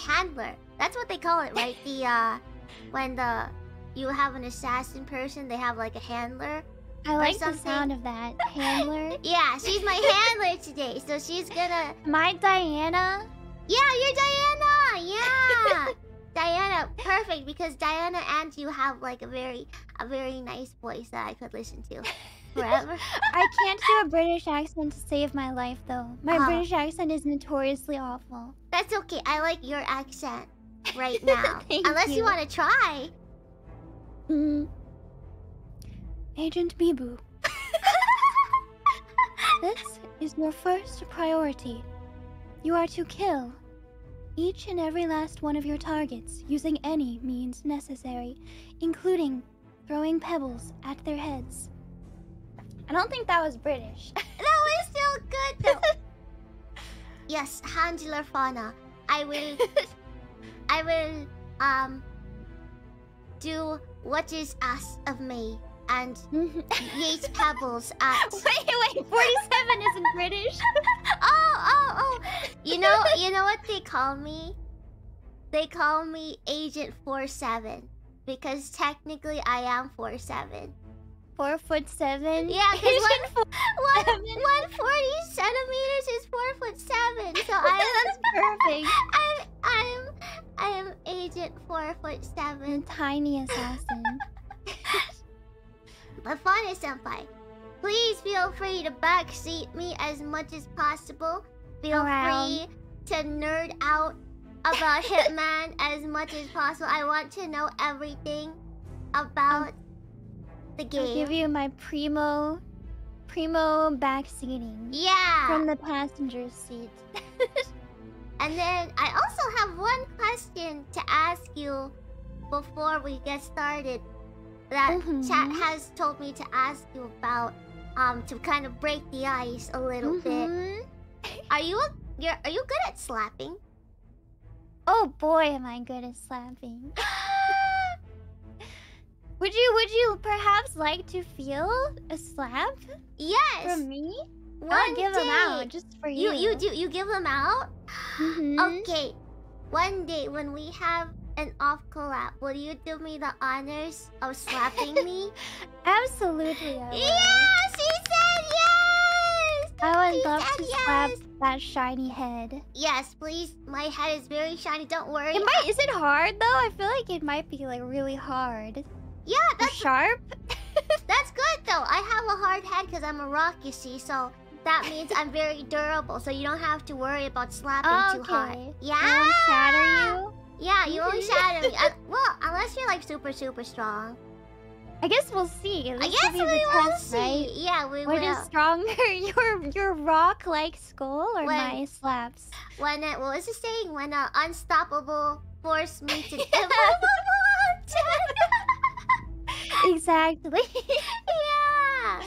handler. That's what they call it, right? the uh, when the you have an assassin person, they have like a handler. I like the sound of that. Handler. Yeah, she's my handler today. So she's gonna. My Diana. Yeah, you're Diana. Yeah, Diana, perfect because Diana and you have like a very, a very nice voice that I could listen to forever. I can't do a British accent to save my life, though. My. British accent is notoriously awful. That's okay. I like your accent right now. Unless you, you. want to try. Mm. Agent Biboo. this is your first priority. You are to kill each and every last one of your targets using any means necessary, including throwing pebbles at their heads. I don't think that was British. That was still good though. yes, handler fauna. I will. I will. Um. Do what is asked of me and yeet pebbles at. wait, wait, 47 isn't British. oh, oh, oh! You know, you know what they call me? They call me Agent Four Seven because technically I am Four Seven. Four foot seven. Yeah, because one, one, seven. 140 centimeters is four foot seven. So I That's perfect. I'm I'm I'm Agent Four Foot Seven. Tiny assassin. But Fauna Senpai, please feel free to backseat me as much as possible. Feel Around. free to nerd out about Hitman as much as possible. I want to know everything about the I'll give you my primo, primo backseating Yeah. from the passenger seat. And then I also have one question to ask you before we get started that Mhm. chat has told me to ask you about um to kind of break the ice a little bit. Mhm. Are you a, you're, are you good at slapping? Oh boy, am I good at slapping. would you would you perhaps like to feel a slap Yes. from me? one I'll give them out just for you. You you do you give them out? Mhm. Okay. One day when we have an off collab, will you do me the honors of slapping me? Absolutely. Yeah, she said yes. I She would love to yes. slap that shiny head. Yes, please. My head is very shiny. Don't worry. It might. Is it hard though? I feel like it might be like really hard. Yeah, that's sharp. that's good though. I have a hard head because I'm a rock, you see. So that means I'm very durable. So you don't have to worry about slapping too hard. Yeah. I won't shatter you. Yeah, you won't Mhm. shatter me. Uh, well, unless you're like super super strong. I guess we'll see. I guess we will test, see. right? Yeah, we Which will. is stronger, your your rock-like skull or When- my slaps? When it, what was the saying? When uh, unstoppable force meets an immovable exactly. yeah.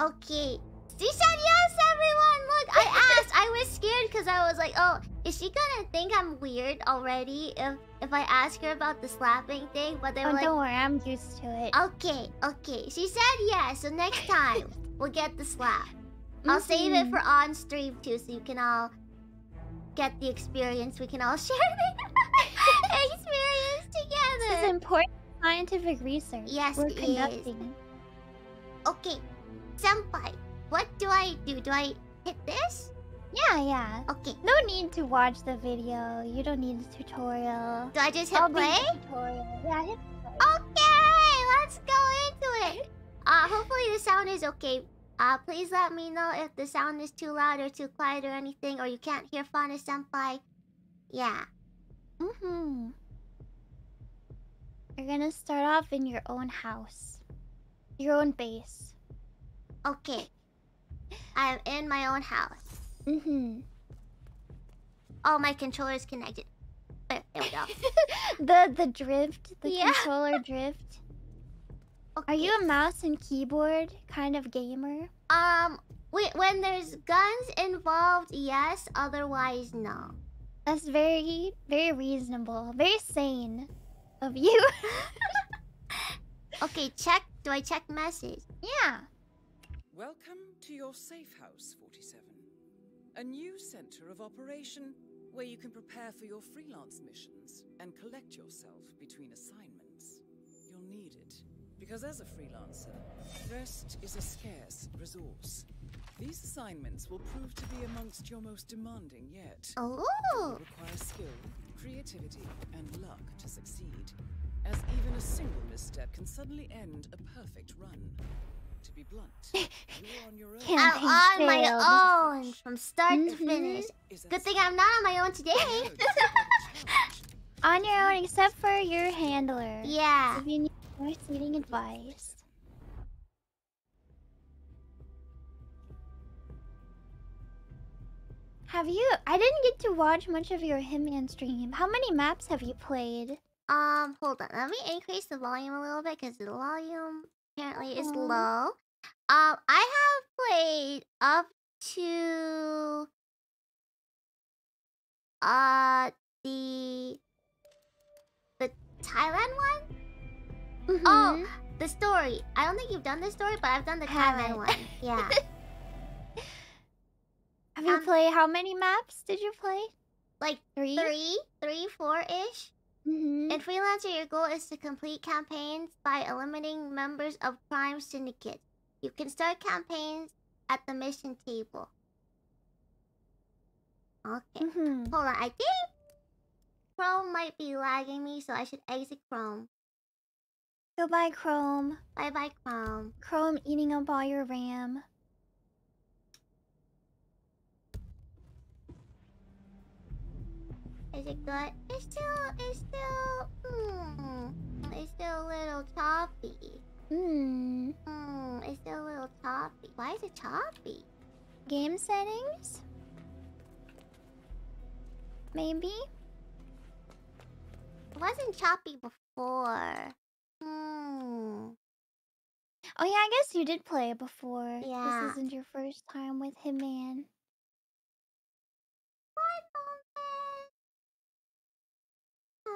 Okay. She said yes, everyone. Look, I asked. I was scared because I was like, oh, is she gonna think I'm weird already if if I ask her about the slapping thing? But they were oh, like, don't worry, I'm used to it. okay, okay. She said yes. So next time we'll get the slap. I'll save it Mhm. for on stream too, so you can all get the experience. We can all share the experience This together. is important scientific research. Yes, we're it is. conducting. Okay, senpai, what do I do? Do I hit this? Yeah, yeah. Okay. No need to watch the video. You don't need a tutorial. Do I just hit I'll play? tutorial. Yeah, hit play. Okay, let's go into it. Uh, hopefully the sound is okay. Uh, please let me know if the sound is too loud or too quiet or anything, or you can't hear Fauna Senpai. Yeah. Mm-hmm. You're gonna start off in your own house. Your own base. Okay. I'm in my own house. Mm-hmm. Oh, my controllers connected. There, there we go. the the drift, the Yeah. controller drift. Are you a mouse and keyboard kind of gamer? Um, wait, when there's guns involved, yes. Otherwise, no. That's very, very reasonable. Very sane of you. okay, check. Do I check message? Yeah. Welcome to your safe house, 47. A new center of operation where you can prepare for your freelance missions and collect yourself between assignments. You'll need it, because as a freelancer, rest is a scarce resource. These assignments will prove to be amongst your most demanding yet. Oh. They require skill, creativity, and luck to succeed, as even a single misstep can suddenly end a perfect run. To be blunt, you're on your own. I'm on Campaign my failed. own from start to Mhm. finish. Good thing I'm not on my own today. No, this is quite a challenge. On your own, except for your handler. yeah. If you need more seating advice. Have you? I didn't get to watch much of your Hitman stream. How many maps have you played? Um, hold on. Let me increase the volume a little bit because the volume apparently is low. Um, I have played up to uh the the Thailand one. Oh, Mhm. the story. I don't think you've done the story, but I've done the. Thailand one. Yeah. Have you um, played? How many maps did you play? like Three. three, three, four ish. Mm-hmm. In Freelancer, your goal is to complete campaigns by eliminating members of crime syndicates. You can start campaigns at the mission table. Okay. Mm-hmm. Hold on. I think Chrome might be lagging me, so I should exit Chrome. Goodbye, Chrome. Bye bye, Chrome. Chrome eating up all your RAM. Is it good? It's still, it's still, hmm, it's still a little choppy. Hmm. Hmm, it's still a little choppy. Why is it choppy? Game settings? Maybe? It wasn't choppy before. Hmm. Oh yeah, I guess you did play it before. Yeah. This isn't your first time with Hitman. What moment? Dun, dun, dun, dun.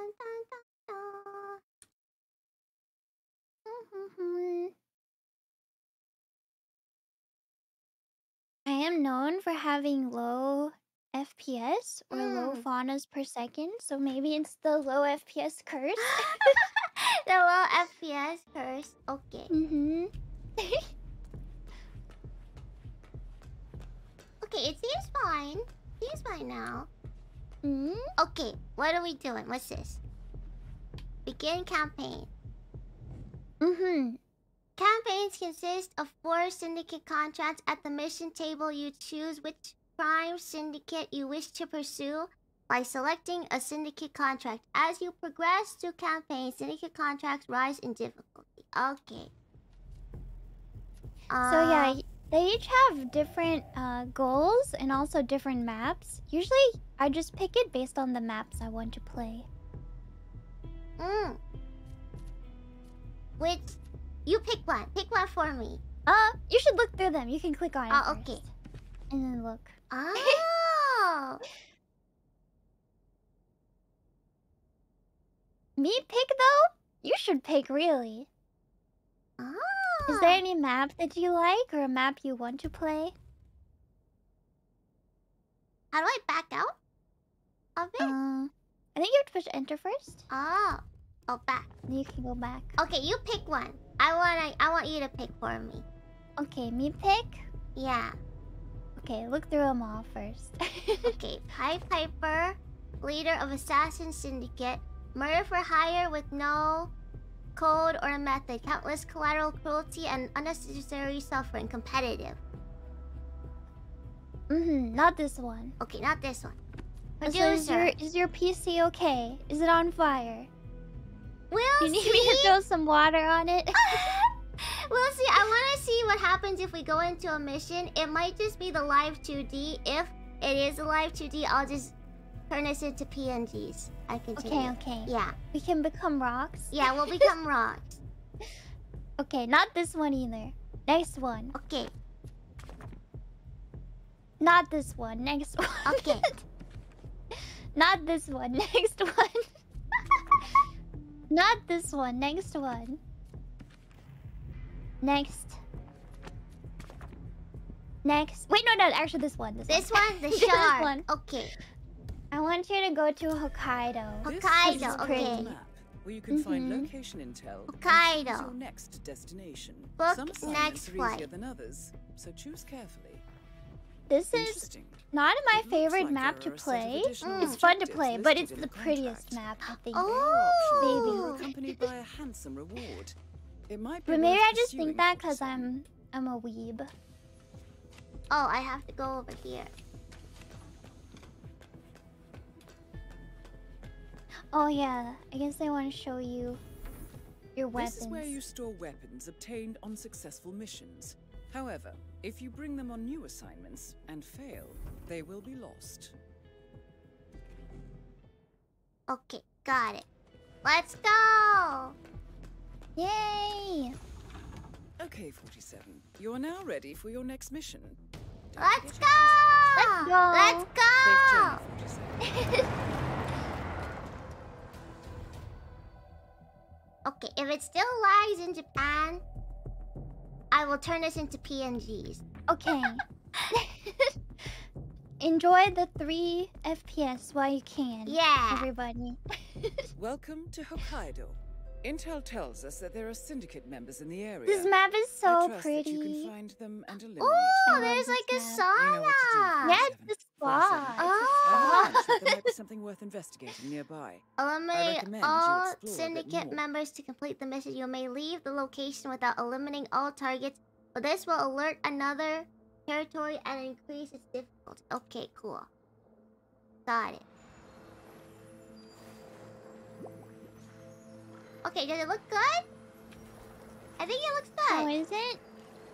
I am known for having low FPS or low Mm. faunas per second, so maybe it's the low FPS curse. the low FPS curse. Okay. mm-hmm. Okay, it seems fine. Seems fine now. Mm Okay, what are we doing? What's this? Begin campaign. Mm-hmm. Campaigns consist of four syndicate contracts. At the mission table, you choose which crime syndicate you wish to pursue by selecting a syndicate contract. As you progress through campaigns, syndicate contracts rise in difficulty. Okay. So yeah, Uh, they each have different uh, goals and also different maps. Usually, I just pick it based on the maps I want to play. Mm. Which you pick one. Pick one for me. Uh, you should look through them. You can click on it. Oh, okay. first, And then look. Oh. Me pick though? You should pick really. oh. Is there any map that you like or a map you want to play? How do I back out of it? Um, I think you have to push enter first. oh. Oh, back. You can go back. Okay, you pick one. I want I want you to pick for me. Okay, me pick. Yeah. Okay, look through them all first. Okay. Pied Piper, leader of Assassin Syndicate, murder for hire with no code or method, countless collateral cruelty and unnecessary suffering, competitive. mm-hmm. Not this one. Okay, not this one. So is your is your PC okay? Is it on fire? We'll see. You need see. me to throw some water on it? we'll see. I want to see what happens if we go into a mission. It might just be the live 2D. If it is a live 2D, I'll just turn this into PNGs. I continue. okay, okay. Yeah. We can become rocks. Yeah, we'll become rocks. Okay, not this one either. Next one. Okay, Not this one. Next one. okay. Not this one. Next one. Not this one. Next one. Next. Next. Wait, no, no. Actually, this one. This, This one, the This shark. one. Okay. I want you to go to Hokkaido. This Hokkaido, okay. map where you can find Mhm. location intel and Hokkaido. choose your next destination. Book Some next are flight. easier than others, so choose carefully. This is not my favorite like map to there are a set of play. additional It's fun to play, but it's the the prettiest contract. map, I think. They are optional and Oh. are accompanied by a handsome reward. It might be But maybe I just think that because. I'm I'm a weeb. Oh, I have to go over here. Oh yeah, I guess I want to show you your weapons. This is where you store weapons obtained on successful missions. However, if you bring them on new assignments and fail, they will be lost. Okay, got it. Let's go. Yay! Okay, 47. You are now ready for your next mission. Don't Let's go. Let's go. Let's go. Okay, if it still lies in Japan, I will turn this into PNGs. Okay. Enjoy the three FPS while you can. Yeah. Everybody. Welcome to Hokkaido. Intel tells us that there are syndicate members in the area. This map is I so pretty. You can find them and eliminate. Oh, there's like a sauna. You know what to do. Yeah, it's the 47. spa. Oh. have a hunch that there might be ah. something worth investigating nearby. Eliminate all explore a bit syndicate members to complete the mission. You may leave the location without eliminating all targets, but this will alert another territory and increase its difficulty. Okay, cool. Got it. Okay, does it look good? I think it looks How good. is it?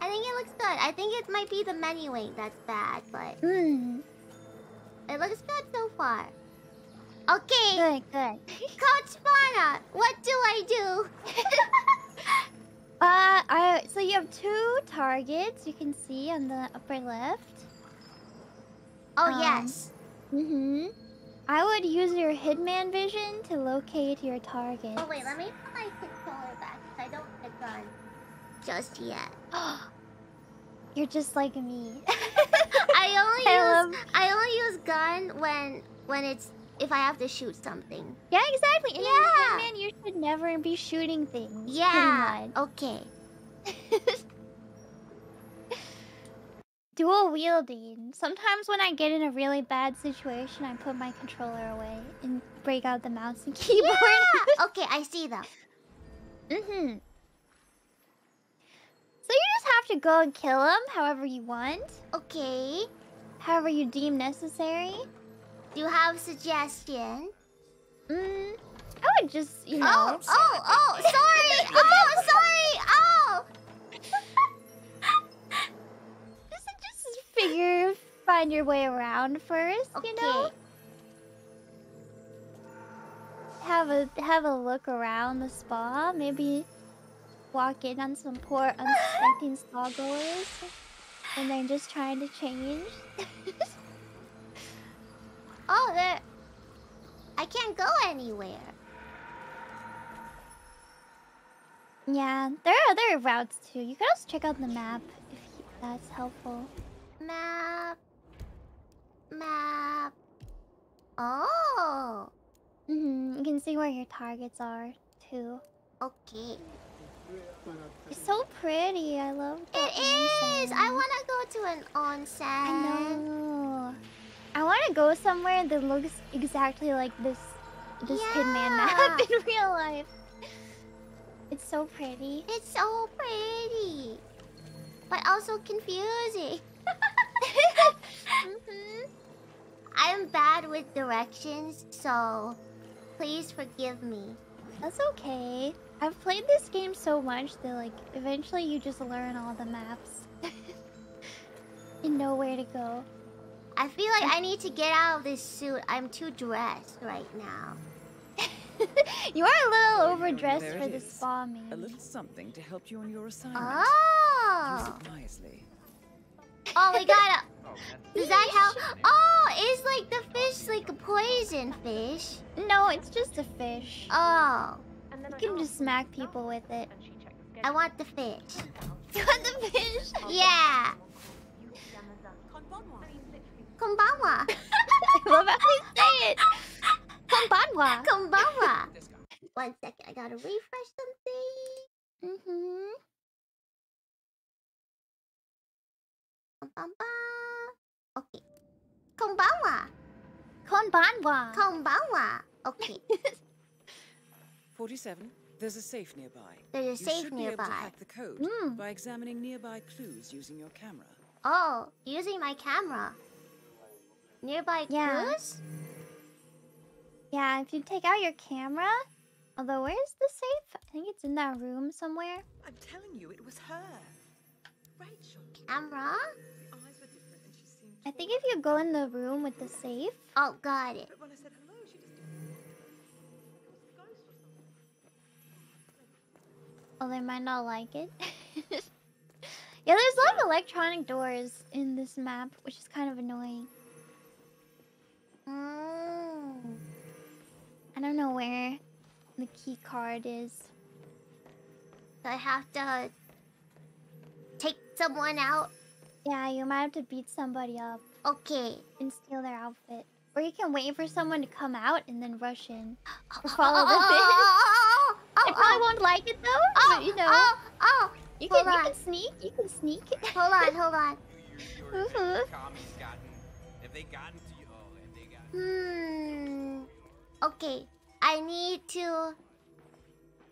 I think it looks good. I think it might be the menuing that's bad, but Hmm. it looks good so far. Okay, Good, good. Coach Fauna, what do I do? Uh, I so you have two targets you can see on the upper left. oh Um, yes. Mm-hmm. I would use your Hitman vision to locate your target. Oh wait, let me put my controller back 'cause I don't have a gun just yet. You're just like me. I only I use love- I only use gun when when it's if I have to shoot something. yeah, exactly. And Yeah. in Hitman, you should never be shooting things. Yeah. Okay. Dual wielding. Sometimes when I get in a really bad situation, I put my controller away and break out the mouse and keyboard. Yeah. okay, I see that. mm-hmm. So you just have to go and kill them however you want, Okay. however you deem necessary. Do you have a suggestion? Mm, I would just, you know. Oh, oh, oh, sorry. oh, sorry. Oh. Figure, find your way around first, Okay. you know? Have a have a look around the spa. Maybe walk in on some poor unsuspecting spa goers, and they're just trying to change. Oh, there. I can't go anywhere. yeah, there are other routes too. You could also check out the map if that's helpful. Map. Map. Oh. hmm You can see where your targets are too. Okay. It's so pretty. I love it. It is. I want to go to an onsen. I know. I want to go somewhere that looks exactly like this this Hitman map Yeah. in real life. It's so pretty. It's so pretty, but also confusing. Mhm. I'm bad with directions, so please forgive me. That's okay. I've played this game so much that like eventually you just learn all the maps and know where to go. I feel like I need to get out of this suit. I'm too dressed right now. you are a little overdressed There for it the spa main. A little something to help you on your assignment. Use Oh. it wisely. Oh, we gotta. Oh, Does that help? Oh, is like the fish like a poison fish? No, it's just a fish. Oh, You can just smack people with it. I want the fish. You want the fish? Yeah. Konbanwa. I love how you say it. Konbanwa. Konbanwa. One second, I gotta refresh something. Mm-hmm. Okay. Konbanwa. Konbanwa. Konbanwa. Okay. 47. There's a safe nearby. There's a you safe should be able to nearby. hack the code Mm. by examining nearby clues using your camera. Oh, using my camera. Nearby Yeah. clues? Yeah, if you take out your camera. Although, where's the safe? I think it's in that room somewhere. I'm telling you, it was her. Rachel. Camera? The eyes were different and she seemed. I think if you go in the room with the safe. Oh, got it. I said hello, she just didn't. It was a ghost or something. Oh, they might not like it. yeah, there's a lot of electronic doors in this map, which is kind of annoying. Mm. I don't know where the key card is. So I have to take someone out. Yeah, you might have to beat somebody up Okay. and steal their outfit. Or you can wait for someone to come out and then rush in. Oh, Or follow the oh, fish. oh, oh, I probably won't like it though, oh, but you know, Oh, oh, you hold can you can sneak, you can sneak. hold on, hold on. Mhm. Commies gotten. If they gotten to you, oh, if they got. Hmm. Okay. I need to.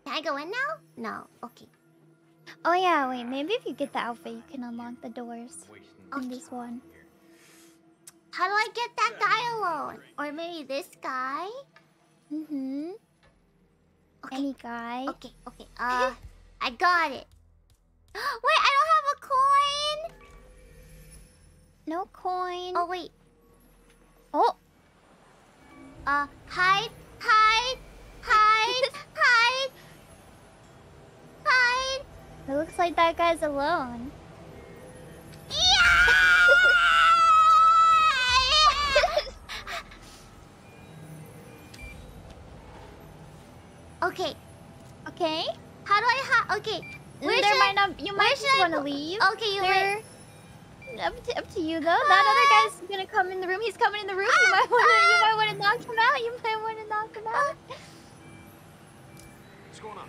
Can I go in now? No. Okay. Oh yeah, wait, maybe if you get the outfit, you can unlock the doors on this one. How do I get that guy alone? Or maybe this guy? Mm-hmm. Okay. Any guy. Okay. Okay. Uh, I got it. Wait, I don't have a coin. No coin. Oh wait. Oh, Uh, hide, hide, hide, hide, hide. It looks like that guy's alone. okay, Okay. how do I ha- Okay, where there should might I- not. You where might should just I want to leave. Okay, you wait. There. Up to, up to you though. That other ah! guy's gonna come in the room. He's coming in the room. You might wanna. You ah! might wanna knock him out. You might wanna knock him out. Ah! What's going on?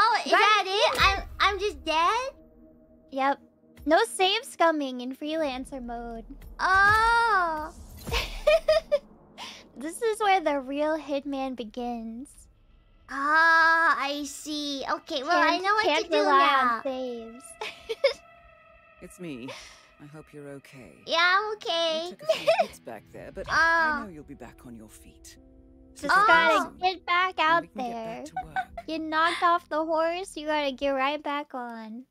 Oh, is that it? I'm I'm just dead? Yep. No save scumming in freelancer mode. Oh. this is where the real hitman begins. Ah, I see. Okay, well I Can't- know what can't to do rely now. on saves. It's me. I hope you're okay. Yeah, I'm You okay. took a few hits back there, but Ah. I know you'll be back on your feet. Just Oh. gotta get back out there. Get back to. You knocked off the horse, you gotta get right back on.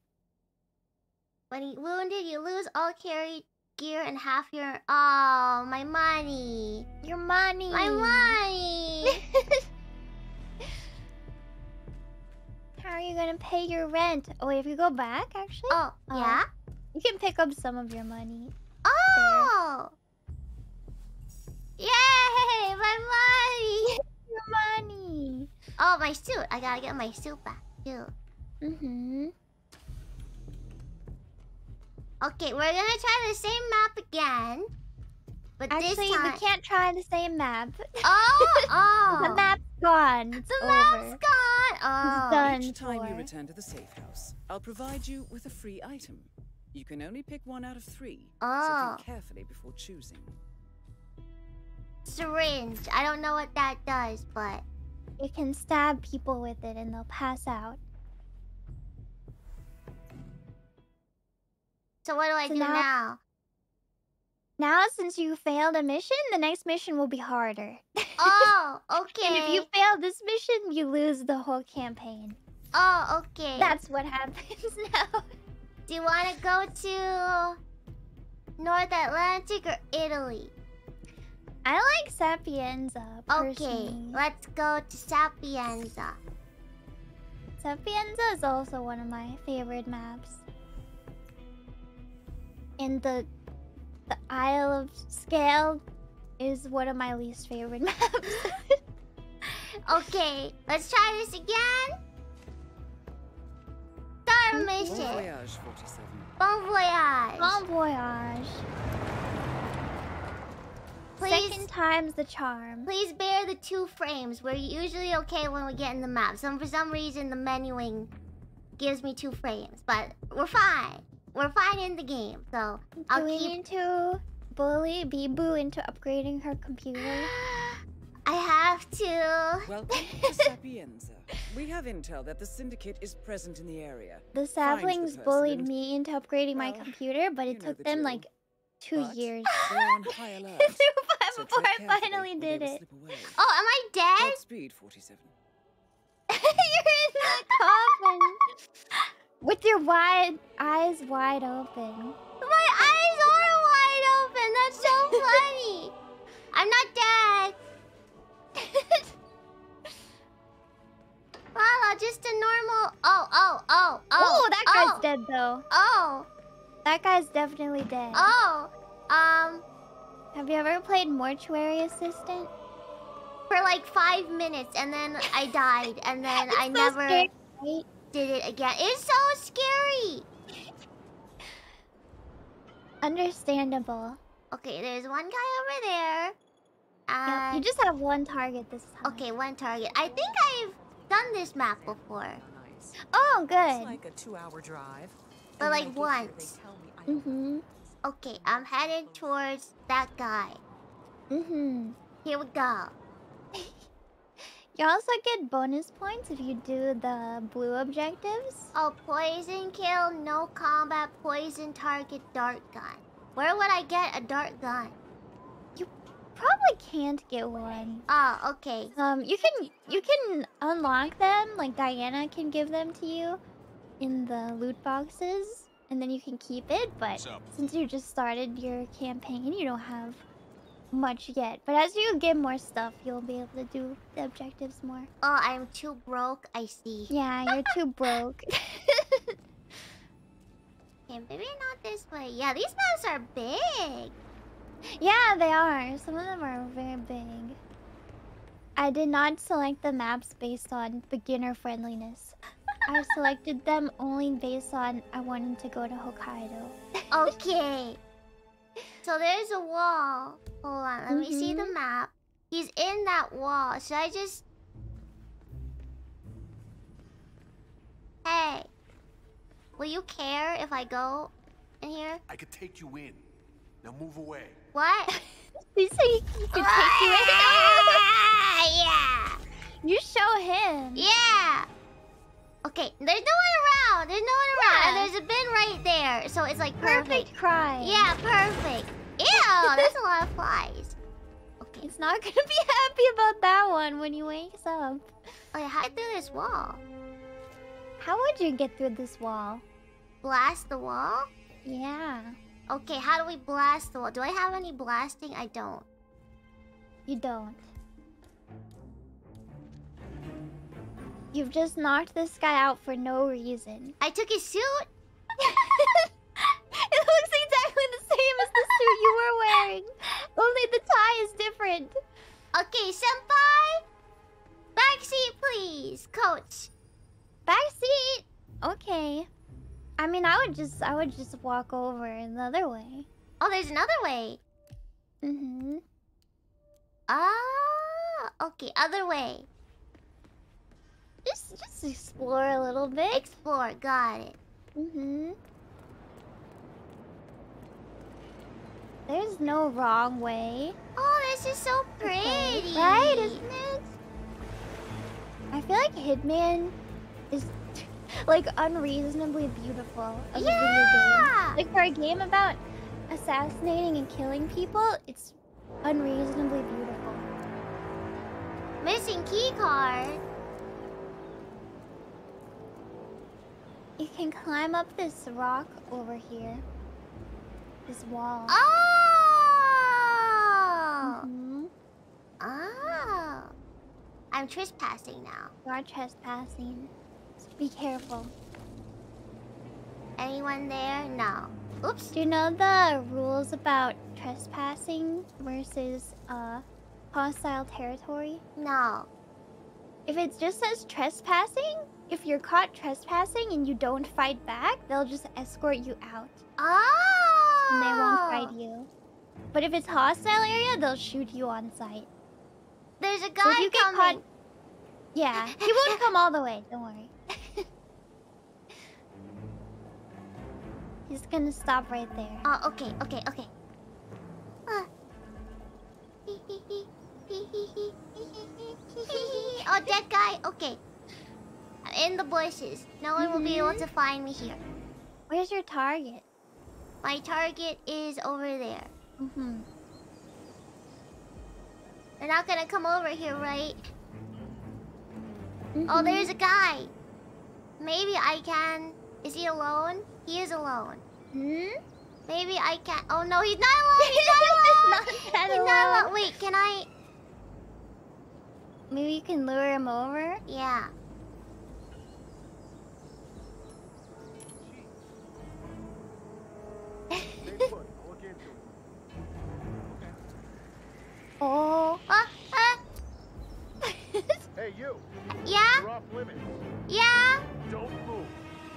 When you wounded, you lose all carry gear and half your oh my money. Your money. My money. How are you gonna pay your rent? Oh, wait, if you go back, actually, oh, Uh, yeah? you can pick up some of your money. Oh! Yay! My money! Your money. Oh, my suit. I gotta get my suit back, too. Mm-hmm. Okay, we're gonna try the same map again. But Actually, this time... we can't try the same map. Oh! Oh! the map's gone. It's The over. map's gone! Oh. done. Each time you return to the safe house, I'll provide you with a free item. You can only pick one out of three, so Oh. think carefully before choosing. Syringe. I don't know what that does, but... You can stab people with it and they'll pass out. So what do I So do now- now? Now, since you failed a mission, the next mission will be harder. Oh, okay. And if you fail this mission, you lose the whole campaign. Oh, okay. That's what happens now. Do you want to go to North Atlantic or Italy? I like Sapienza. Okay, let's go to Sapienza. Sapienza is also one of my favorite maps. And the the Isle of Sgàil is one of my least favorite maps. Okay, let's try this again. Start Bon voyage, 47. Bon voyage. bon voyage. Please, Second time's the charm. please bear the two frames. We're usually okay when we get in the map. Some for some reason the menuing gives me two frames, but we're fine. We're fine in the game. So I'll Do we keep. need to bully Biboo into upgrading her computer? I have to. Welcome to Sapienza. We have intel that the Syndicate is present in the area. The the saplings person bullied me into upgrading my computer, but it took the them drill. like two But years. We're on high alert. so Before I finally did it. Oh, am I dead? Godspeed, 47. You're in the coffin with your wide eyes wide open. My eyes are wide open. That's so funny. I'm not dead. Lala, just a normal. Oh, oh, oh, oh. Oh, that guy's oh, dead though. Oh, That guy's definitely dead. oh. Um, Have you ever played Mortuary Assistant? for like five minutes, and then I died, and then I so never scary, did it again. It's so scary. Understandable. Okay, there's one guy over there. Yep, you just have one target this time. okay, one target. I think I've done this map before. Nice. Oh, It's good. like a two-hour drive. But, like, when I get here, once. They tell me I don't Mm-hmm. Okay, I'm headed towards that guy. Mm-hmm. Here we go. You also get bonus points if you do the blue objectives. Oh, poison kill, no combat, poison target, dart gun. Where would I get a dart gun? You probably can't get one. Oh, okay. Um, you can you can unlock them. Like Diana can give them to you in the loot boxes, and then you can keep it. But since you just started your campaign, you don't have much yet. But as you get more stuff, you'll be able to do the objectives more. Oh, I'm too broke, I see. Yeah, you're too broke. Okay, maybe not this way. Yeah, these maps are big. yeah, they are. Some of them are very big. I did not select the maps based on beginner friendliness. I selected them only based on I wanted to go to Hokkaido. Okay. so there's a wall. Hold on, let me see the Mhm. map. He's in that wall. Should I just... Hey. Will you care if I go in here? I could take you in. Now move away. What? He said he he could take you in. yeah. You show him. Yeah. Okay, there's no one around. There's no one around. Yeah. And there's a bin right there. So it's like perfect. Perfect cry. Yeah, perfect. Ew, there's a lot of flies. Okay. He's not gonna be happy about that one when he wakes up. Oh, yeah, hide through this wall. How would you get through this wall? Blast the wall? Yeah. Okay, how do we blast the wall? Do I have any blasting? I don't. You don't. You've just knocked this guy out for no reason. I took his suit? it looks exactly the same as the suit you were wearing. Only the tie is different. Okay, senpai? Backseat, please, coach. Backseat. Okay. I mean, I would just, I would just walk over another way. Oh, there's another way. Mm-hmm. Ah, okay, other way. Just, just explore a little bit. Explore, got it. Mm-hmm. There's no wrong way. Oh, this is so pretty. Right, isn't it? I feel like Hitman is like unreasonably beautiful as a video Yeah! game. Like for a game about assassinating and killing people, it's unreasonably beautiful. Missing key card. You can climb up this rock over here. This wall. Oh! Mhm. Oh. I'm trespassing now. You are trespassing. So be careful. Anyone there? No. Oops. Do you know the rules about trespassing versus uh hostile territory? No. If it just says trespassing, if you're caught trespassing and you don't fight back, they'll just escort you out Oh! and they won't fight you. But if it's hostile area, they'll shoot you on sight. There's a So guy if you get coming. caught, yeah, he won't come all the way. Don't worry. He's gonna stop right there. Oh, okay, okay, okay. Ah. oh, dead guy. Okay. I'm in the bushes. No one will be able to find me here. Where's your target? My target is over there. Mm-hmm. They're not gonna come over here, right? Mm-hmm. Oh, there's a guy. Maybe I can. Is he alone? He is alone. Hmm? Maybe I can. Oh no, he's not alone. He's not alone. not he's not alone. alone. Wait, can I? Maybe you can lure him over. Yeah. Oh. Ah, ah. Hey, you! yeah. You're off limits. Yeah. Don't move.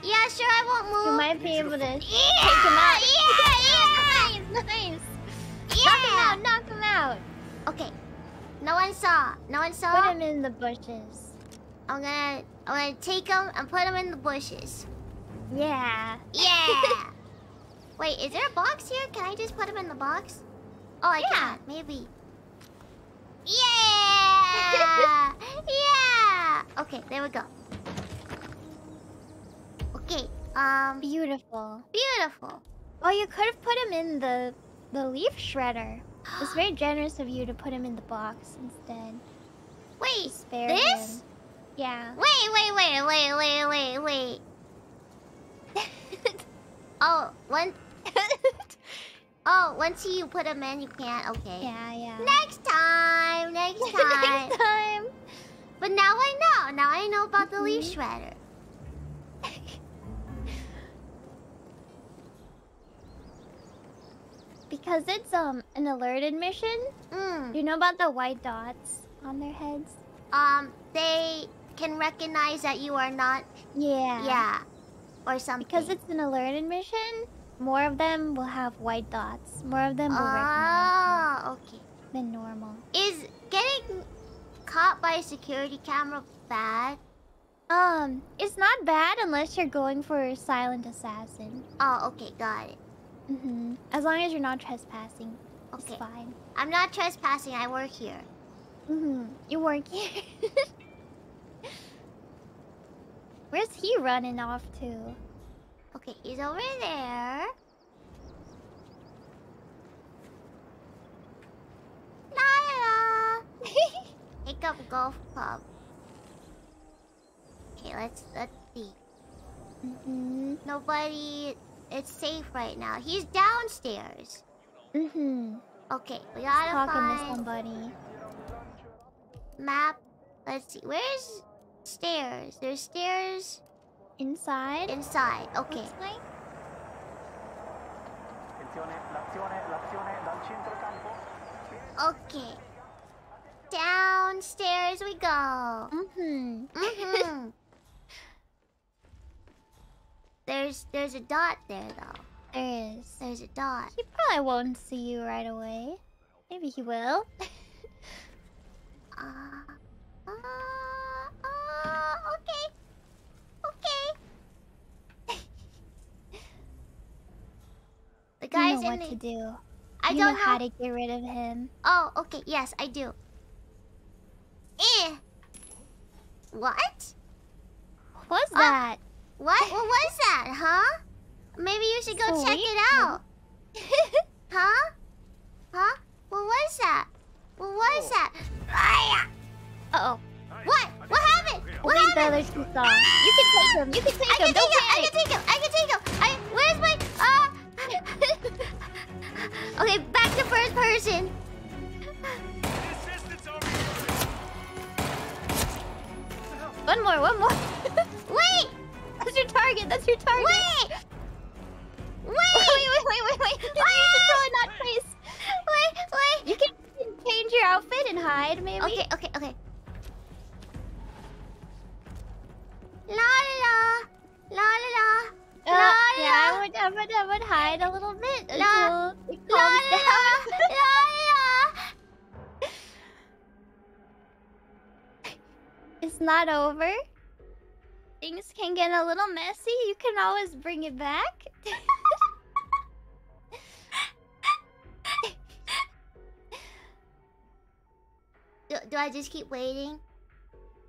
Yeah. Sure, I won't move. You might be able to to Yeah. take him out. Yeah. nice, nice. Yeah. Knock him out, knock him out. Okay. No one saw. No one saw. Put him in the bushes. I'm gonna. I'm gonna take him and put him in the bushes. Yeah. Yeah. Wait, is there a box here? Can I just put him in the box? Oh, I Yeah. can. Maybe. Yeah. yeah. Okay, there we go. Okay. Um. Beautiful. Beautiful. Oh, you could have put him in the the leaf shredder. It's very generous of you to put him in the box instead. Wait. Spare This? him. Yeah. Wait, wait, wait, wait, wait, wait, wait. oh, one. oh, once you put him in, you can't. Okay. Yeah, yeah. Next time. Next time. Next time. But now I know. Now I know about the leaf Mhm. shredder. Because it's um an alerted mission. Mm. Do you know about the white dots on their heads? Um, they can recognize that you are not. Yeah. Yeah. Or something. Because it's an alerted mission, more of them will have white dots. More of them will recognize Oh, okay. than normal. Is getting caught by a security camera bad? Um, it's not bad unless you're going for a silent assassin. Oh, okay, got it. Mm-hmm. As long as you're not trespassing, Okay. it's fine. I'm not trespassing. I work here. Mm-hmm. You work here. Where's he running off to? Okay, he's over there. La la la. Pick up golf club. Okay, let's let's see. mm-hmm. Nobody. It's safe right now. He's downstairs. Mm-hmm. Okay, we gotta Talking to find somebody. map. Let's see. Where's stairs? There's stairs Inside? inside. Okay. Looks like. Attenzione, l'azione, l'azione dal centrocampo. Okay. Downstairs we go. Mm-hmm. Mm-hmm. There's there's a dot there though. There is. There's a dot. He probably won't see you right away. Maybe he will. Uh, uh, uh, okay. Okay. the guy's you know in what the. to do. I you don't know how to get rid of him. Oh, okay. Yes, I do. Eh. What? What's Uh, that? What? What was that, huh? Maybe you should go check it out. Huh? Huh? What was that? What was that? Ah, Uh oh. What? What happened? What Wait, the happened? other two songs. You can take them. You can take I them. can Don't take him. I can take him. I can take him. I. Where's my? Uh. okay, back to first person. One more. One more. Wait. That's your target. That's your target. Wait. Wait, Wait. wait, wait, wait, wait. You should totally not face. Wait. Wait. You can change your outfit and hide, maybe. Okay. Okay. Okay. La la la. La la la. Uh, La, yeah, I la. would, I would, I would hide a little bit La, until it La calms la la. down. La la. It's not over. Things can get a little messy. You can always bring it back. Do, do I just keep waiting?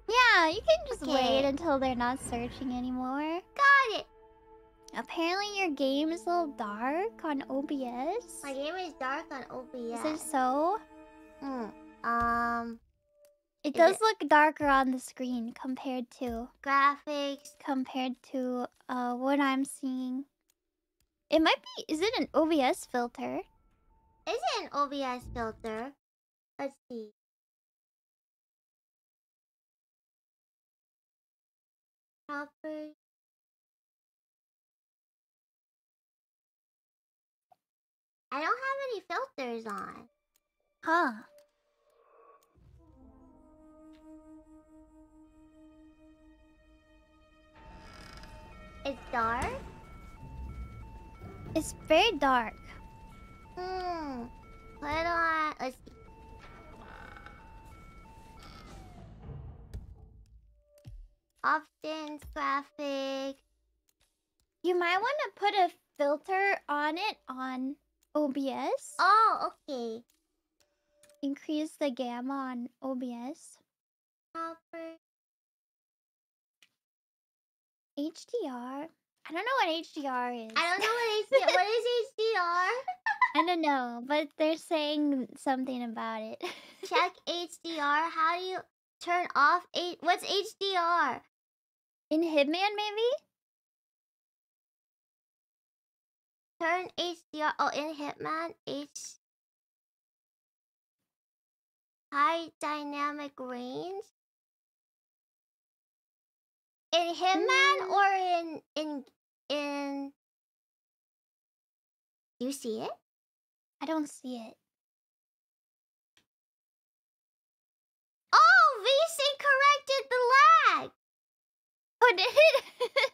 yeah, you can just Okay. wait until they're not searching anymore. Got it. Apparently, your game is a little dark on OBS. My game is dark on OBS. Is it so? Hmm. Um. It does it- look darker on the screen compared to Graphics. compared to uh what I'm seeing. It might be. Is it an OBS filter? Is it an OBS filter? Let's see. I don't have any filters on. Huh. It's dark. It's very dark. Hmm. Put on. Let's see. Options, graphics. You might want to put a filter on it on OBS. Oh, okay. Increase the gamma on OBS. Proper. HDR. I don't know what HDR is. I don't know what HDR. what is HDR? I don't know, but they're saying something about it. Check HDR. How do you turn off H? What's HDR? In Hitman, maybe? Turn HDR. Oh, in Hitman, H. High dynamic range. In Hitman Mm. or in in in. Do you see it? I don't see it. Oh, VSync corrected the lag. Oh, did it?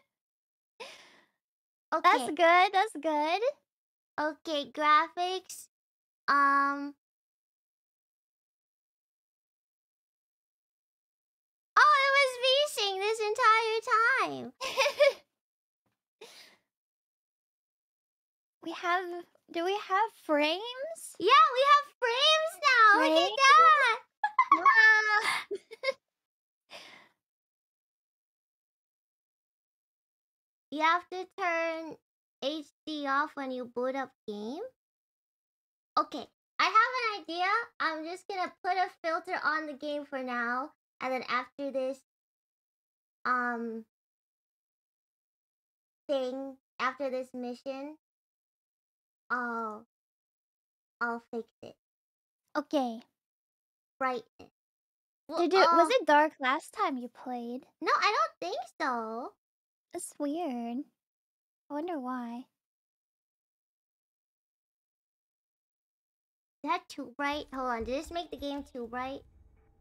Okay. That's good. That's good. Okay, graphics. Um. Oh, it was VSync this entire time. we have. Do we have frames? Yeah, we have frames now. Look at that. Wow. You have to turn HD off when you boot up game. Okay, I have an idea. I'm just gonna put a filter on the game for now, and then after this, um, thing after this mission, I'll, I'll fix it. okay. Brightness. Well, Did it? Was uh, it dark last time you played? No, I don't think so. That's weird. I wonder why. Is that too bright? Hold on. Did this make the game too bright?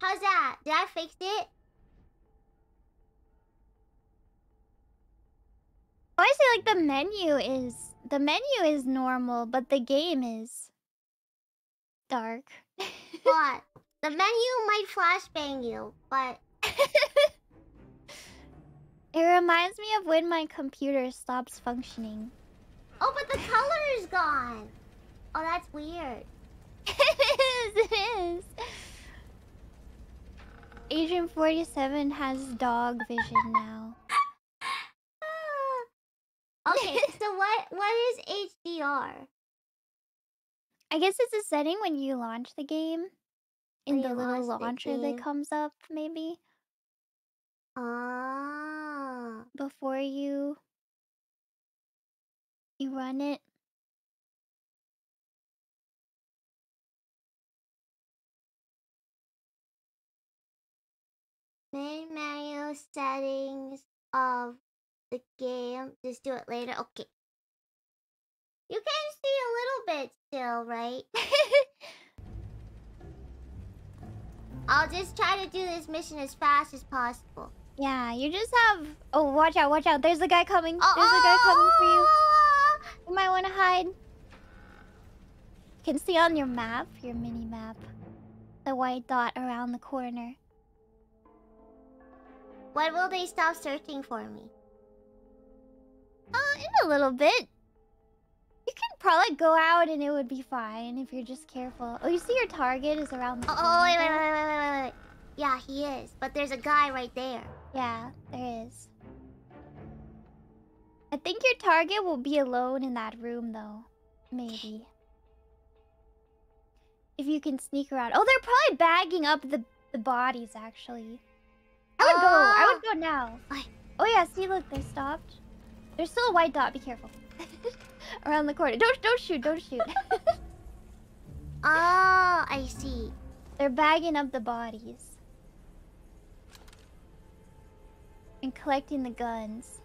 How's that? Did I fix it? I say Like the menu is the menu is normal, but the game is dark. What? the menu might flashbang you, but It reminds me of when my computer stops functioning. oh, but the color is gone. Oh, that's weird. it is. It is. Agent 47 has dog vision now. okay, so what what is HDR? I guess it's a setting when you launch the game. In When the little launch the launcher that comes up, maybe. Ah. Before you... You run it. Main menu settings of the game. Just do it later. Okay. You can see a little bit still, right? I'll just try to do this mission as fast as possible. Yeah, you just have... Oh, watch out, watch out. There's a guy coming. Oh, There's a guy coming for you. You might want to hide. You can see on your map, your mini map, the white dot around the corner. When will they stop searching for me? Uh, in a little bit. You can probably go out and it would be fine if you're just careful. Oh, you see your target is around the Oh, corner. oh wait, wait, wait, wait, wait, wait, wait. Yeah, he is. But there's a guy right there. Yeah, there is. I think your target will be alone in that room, though. Maybe. If you can sneak around. Oh, they're probably bagging up the, the bodies, actually. I would go. I would ah. go now. Oh, yeah. See, look. They stopped. There's still a white dot. Be careful. around the corner. Don't, don't shoot. Don't shoot. Oh, I see. they're bagging up the bodies. And collecting the guns.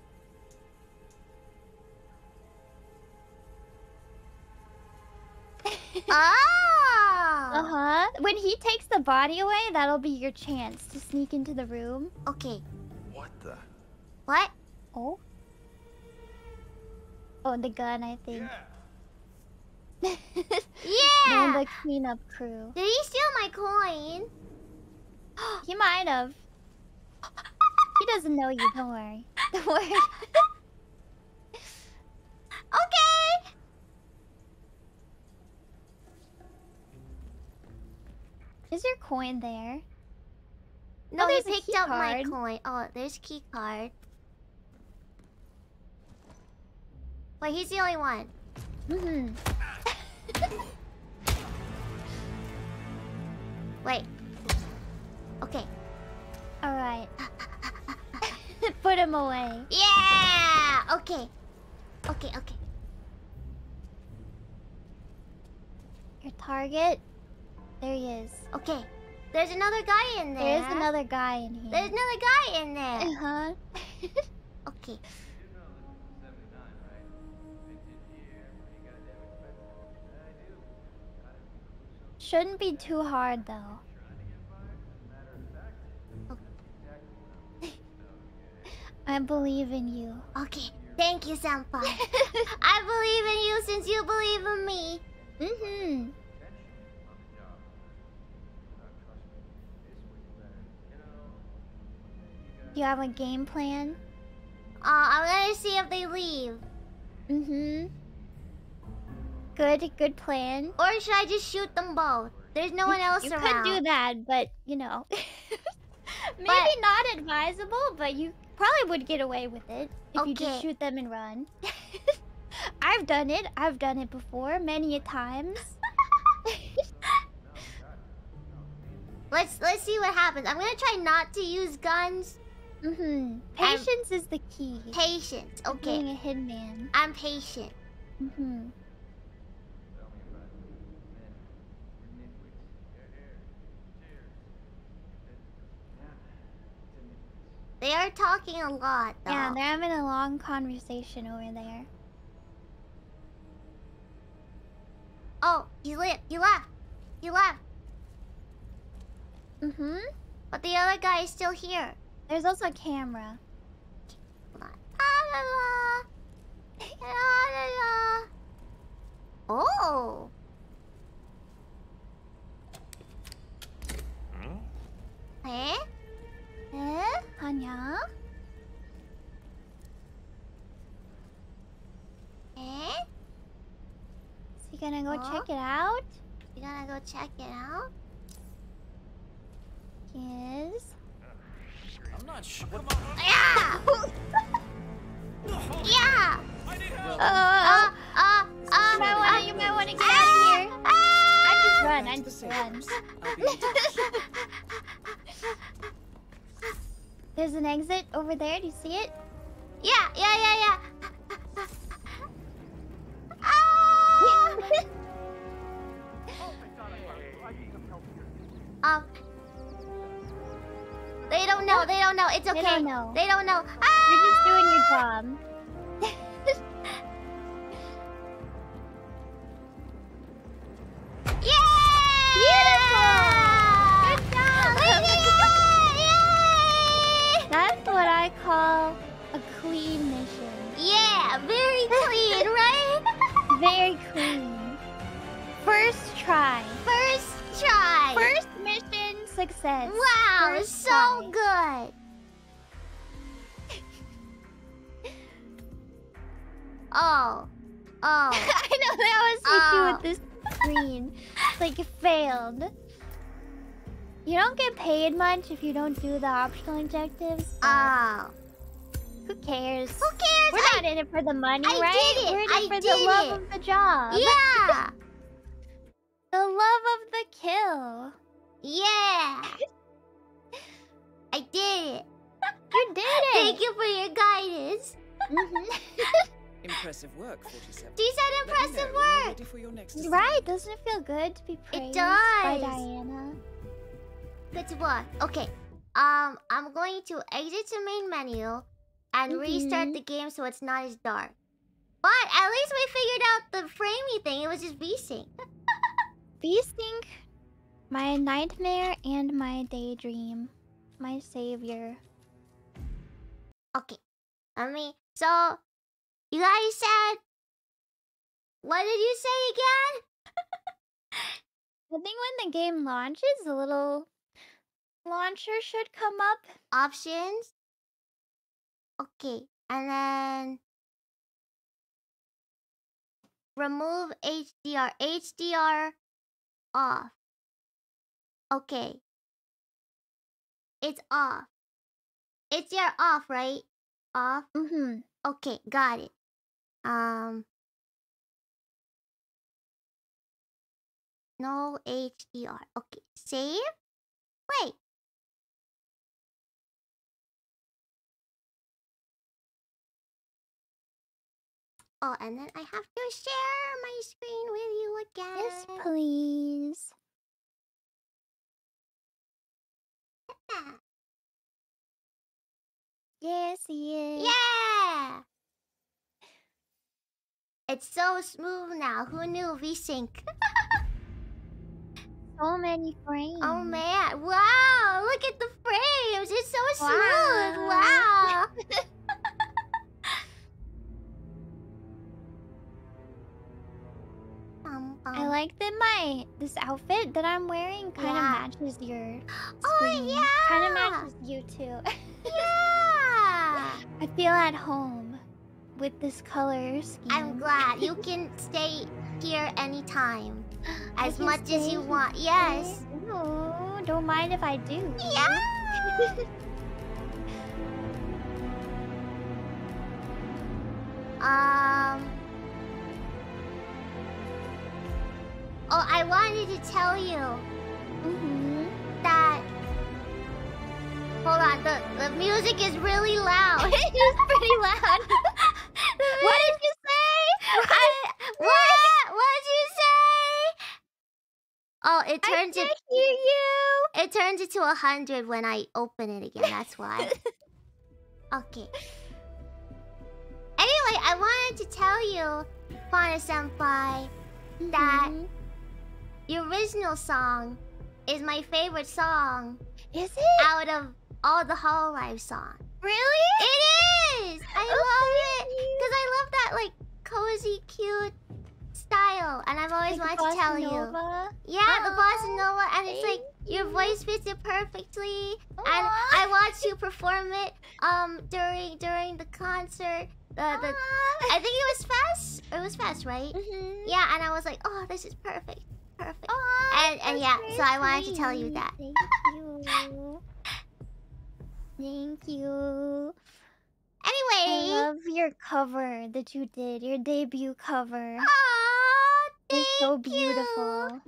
When he takes the body away, that'll be your chance to sneak into the room. Okay. What the? What? Oh. Oh, the gun, I think. They're Yeah! the cleanup crew. Did he steal my coin? He might have. He doesn't know you, don't worry. Don't worry. Okay! Your coin there? No, Oh, they picked up my coin. Oh, there's key card. Wait, he's the only one. Mm-hmm. Wait. Okay. Alright. Put him away. Yeah! Okay. Okay, okay. Your target? There he is. Okay. There's another guy in there. There's another guy in here. There's another guy in there. Uh-huh. Okay. Shouldn't be too hard, though. I believe in you. Okay. Thank you, Senpai. I believe in you since you believe in me. Mm-hmm. You have a game plan? Uh, I'm gonna see if they leave. Mm-hmm. Good, good plan. Or should I just shoot them both? There's no one else you around. You could do that, but you know, maybe But- not advisable. But you probably would get away with it if you just shoot them and run. I've done it. I've done it before, many a times. Let's let's see what happens. I'm gonna try not to use guns. Mm-hmm. Patience is the key. Patience. Okay. Being a hitman. I'm patient. Mm-hmm. They are talking a lot though. Yeah, they're having a long conversation over there. Oh, he left. He left. He left. Mm-hmm. But the other guy is still here. There's also a camera. Oh. Eh? Eh? Hanya? Eh? Is he gonna go Huh? check it out? You gonna go check it out? Yes. Lunch. Come on. Yeah! yeah! I need help. Oh, Uh, uh, uh, you might uh, want to. You might want to get out of here. ah! I just run. I Back to the just run. house. I'll be in touch. There's an exit over there. Do you see it? Yeah, yeah, yeah, yeah. ah! um. They don't know. They don't know. It's okay. They don't know. They don't know. You're just doing your Ah! job. Yeah! Beautiful! Good job! We did it! Yay! That's what I call a clean mission. Yeah, very clean, right? Very clean. First try. First try. First success. Wow, First so try. good. Oh. Oh. I know that was Oh. issue with oh. this screen. Like it failed. You don't get paid much if you don't do the optional objectives. Oh. who cares? Who cares? We're I- not in it for the money, I right? did it. We're in it I for the love it. of the job. yeah. The love of the kill. Yeah. I did it. You did it. Thank you for your guidance. Mhm. Impressive work, 47. She said impressive you're work. ready for your next right? Doesn't it feel good to be praised does. by Diana? Good work. Okay. Um, I'm going to exit the main menu and restart Mhm. the game so it's not as dark. But at least we figured out the framey thing. It was just VSync. V-Sync, my nightmare and my daydream, my savior. Okay. I mean, so you guys said what did you say again? I think when the game launches, a little launcher should come up. Options. Okay, and then remove HDR. HDR off. Okay. It's off. It's your off, right? Off. Mm-hmm. Okay, got it. Um. No HDR. Okay, save. Wait. Oh, and then I have to share my screen with you again. Yes, please. Yeah. Yes, yes. Yeah! It's so smooth now. Who knew VSync? So many oh, frames. Oh man! Wow! Look at the frames. It's so smooth. Wow. I like that my this outfit that I'm wearing kind of Yeah. matches your Oh screen. Kind of matches you too. Yeah. I feel at home with this color scheme. I'm glad you can stay here anytime, as much as you want. Yes. No, don't mind if I do. Yeah. um. Oh, I wanted to tell you hmm that. Hold on, the the music is really loud. it's pretty loud. what did you say? I, what? What did you say? Oh, it I turns it. can't hear you. It turns it to a hundred when I open it again. That's why. okay. Anyway, I wanted to tell you, Fauna Senpai, that Mhm. The original song is my favorite song Is it out of all the Hololive songs. really? It is. I Oh, love it because I love that like cozy, cute style, and I've always Like wanted to tell Bossa you. Nova? Yeah, the bossa Aw, nova, and it's like your you. voice fits it perfectly. And I watched you perform it um during during the concert. The the I think it was fast. It was fast, right? Mhm. Yeah, and I was like, oh, this is perfect, perfect. And- and yeah, so I wanted to tell you that. Thank you. Thank you. Anyway. I love your cover that you did. Your debut cover. Aw, It's so thank you. beautiful.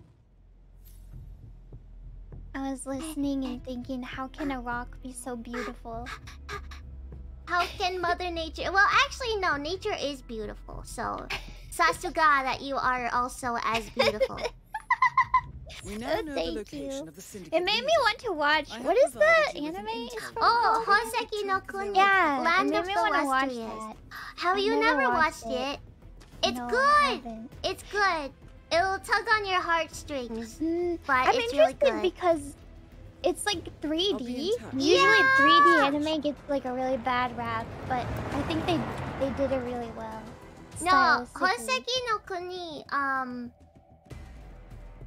I was listening and thinking, how can a rock be so beautiful? How can Mother Nature? Well, actually, no. Nature is beautiful. So, Sasuga, that you are also as beautiful. We now know the Thank location you. of the syndicate. It made me want to watch. I What is the you with an anime? It's intel. from? oh, Called Hoseki no Kuni. yeah, it made of me the want to watch Lustrous. that. Have I've you never never watched watched it. it? It's No, good. It's good. It'll tug on your heartstrings, Mm, but I'm it's really good. because it's like I'll be in 3D. Usually, Yeah! 3D anime gets like a really bad rap, but I think they they did it really well. No, stylistically. Hoseki no Kuni um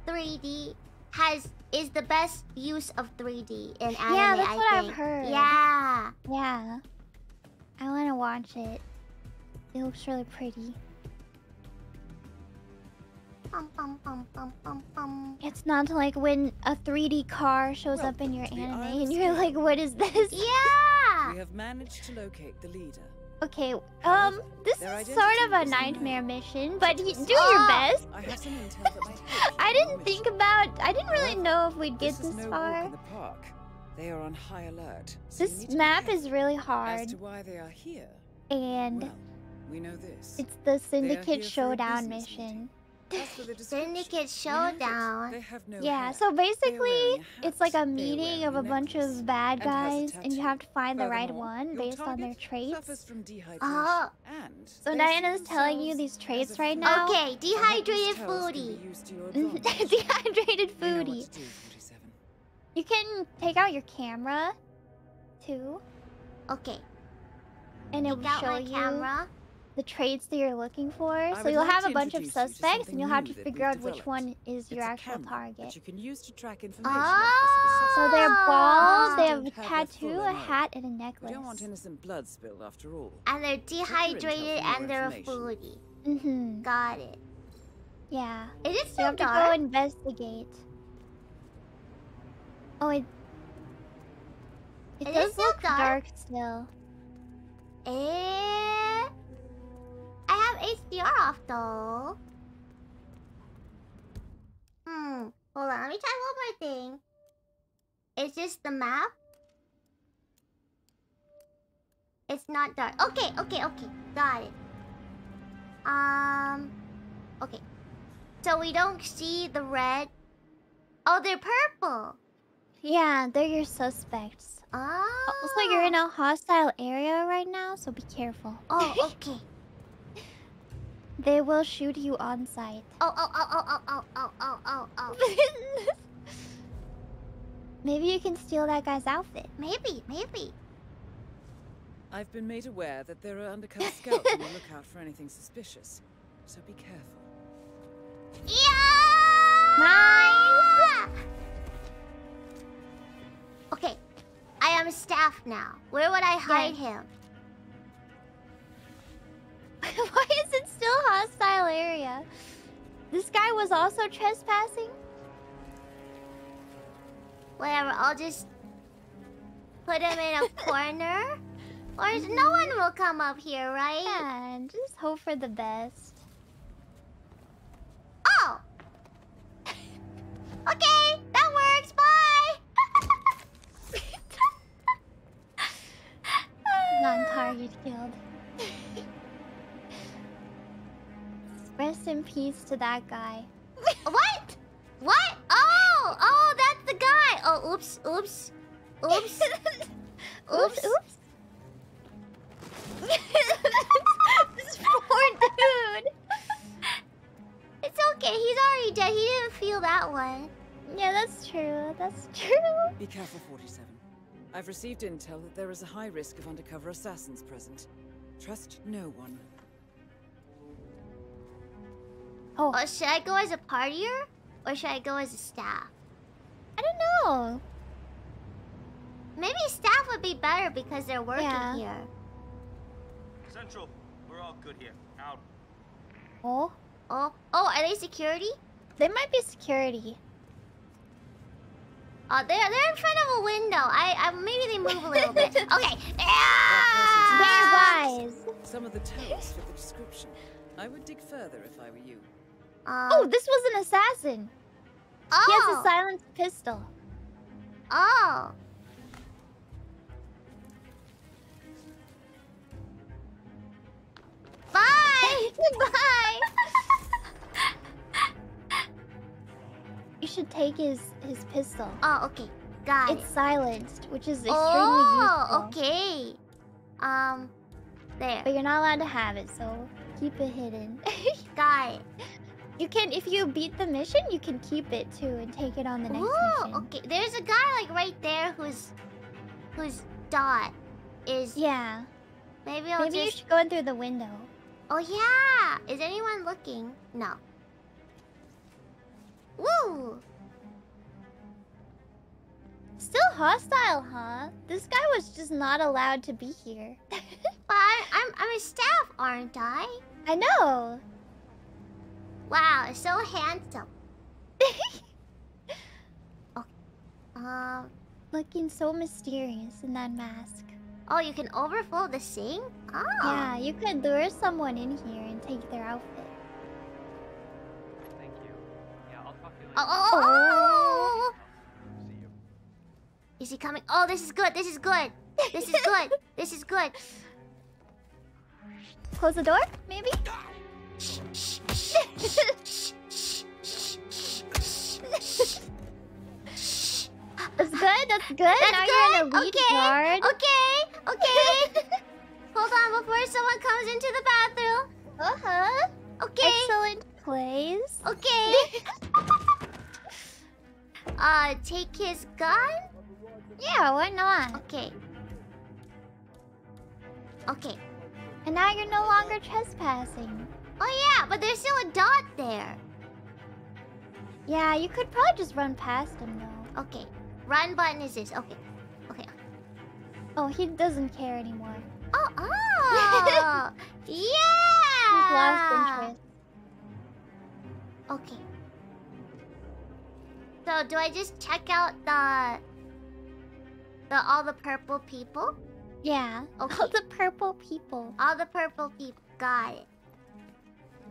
3D has is the best use of 3D in anime. Yeah, that's I what I've heard. Yeah. Yeah, I want to watch it. It looks really pretty. It's not like when a 3D car shows up in your anime and you're like, what is this? Yeah. We have managed to locate the leader. Okay, um, this is sort of a nightmare mission, but you, do your best. I didn't think about. I didn't really know if we'd get this, this no far. They are on high alert. So this map is really hard. Here, and well, we know this. It's the Syndicate Showdown mission. Syndicate Showdown. Yeah, so basically, it's like a meeting of a bunch of bad guys, and, you have to find the right one based on their traits. Oh. So Diana's telling you these traits right now. Okay, dehydrated foodie. dehydrated foodie. You can take out your camera, too. Okay. And it will show you. Camera the traits that you're looking for. So you'll like have to a bunch of introduce you suspects, and you'll have to figure we've out which one is It's your actual camera target. you can use to track information about possible Ah. So they're bald, they Ah. have a Don't have their tattoo, a hat, and a We necklace. don't want innocent blood spilled after all. And they're dehydrated and they're a information. foodie. Mm-hmm. Got it. Yeah. Is it You so have to go dark? investigate. Oh, it. It It does is so look dark. dark still. Eh? I have HDR off though. Hmm. Hold on. Let me try one more thing. Is this the map? It's not dark. Okay, okay, okay. Got it. Um. Okay. So we don't see the red. Oh, they're purple. Yeah, they're your suspects. Oh. Also, you're in a hostile area right now, so be careful. Oh, okay. They will shoot you on sight. Oh, oh, oh, oh, oh, oh, oh, oh, oh, oh. Maybe you can steal that guy's outfit. Maybe, maybe. I've been made aware that there are undercover scouts on the lookout for anything suspicious, so be careful. Yeah! Nice! Okay, I am staff now. Where would I hide him? Why is it still hostile area? This guy was also trespassing? Whatever, I'll just put him in a corner. Or no one will come up here, right? Yeah, and just hope for the best. Oh! Okay, that works. Bye! Non-target killed. Rest in peace to that guy. what? What? Oh! Oh, that's the guy! Oh, oops, oops. Oops. Oops, oops. this poor dude. It's okay, he's already dead. He didn't feel that one. Yeah, that's true. That's true. Be careful, 47. I've received intel that there is a high risk of undercover assassins present. Trust no one. Oh, Oh, should I go as a partier? Or should I go as a staff? I don't know. Maybe staff would be better because they're working Yeah. here. Central, we're all good here. Out. Oh, Oh, oh, are they security? they might be security. Oh, they're they're in front of a window. I, I maybe they move a little bit. Okay. Very Ah! wise. Some of the towers fit the description. I would dig further if I were you. Um, Oh, this was an assassin. oh, He has a silenced pistol. oh. Bye. Bye. You should take his his pistol. oh, okay. Got It's it. It's silenced, which is extremely Oh, useful. okay. Um, there. But you're not allowed to have it, so keep it hidden. Got it. You can, if you beat the mission, you can keep it too and take it on the next Ooh, mission. okay. There's a guy like right there who's whose dot is. Yeah. Maybe I'll Maybe you should go in through the window. Oh yeah. Is anyone looking? No. Woo. Still hostile, huh? This guy was just not allowed to be here. But I, I'm I'm a staff, aren't I? I know. Wow, so handsome. Um. Looking so mysterious in that mask. Oh, you can overflow the sink. Oh. Yeah, you could lure someone in here and take their outfit. Thank you. Yeah, I'll talk to you Oh, later. oh, oh, oh. See you. Is he coming? Oh, this is good. This is good. This is good. this is good. Close the door, maybe? Shh, shh, shh, That's good, that's good. That's now good. you're in a lead okay. guard. Okay. Okay. Hold on before someone comes into the bathroom. Uh-huh. Okay. Excellent plays. Okay. uh, take his gun. Yeah, why not? Okay. Okay. And now you're no longer trespassing. Oh yeah, but there's still a dot there. Yeah, you could probably just run past him though. Okay. Run button is this. Okay. Okay. Oh, he doesn't care anymore. Oh, oh. yeah. He's lost interest. Okay. So do I just check out the the all the purple people? Yeah. Okay. All the purple people. All the purple people. Got it.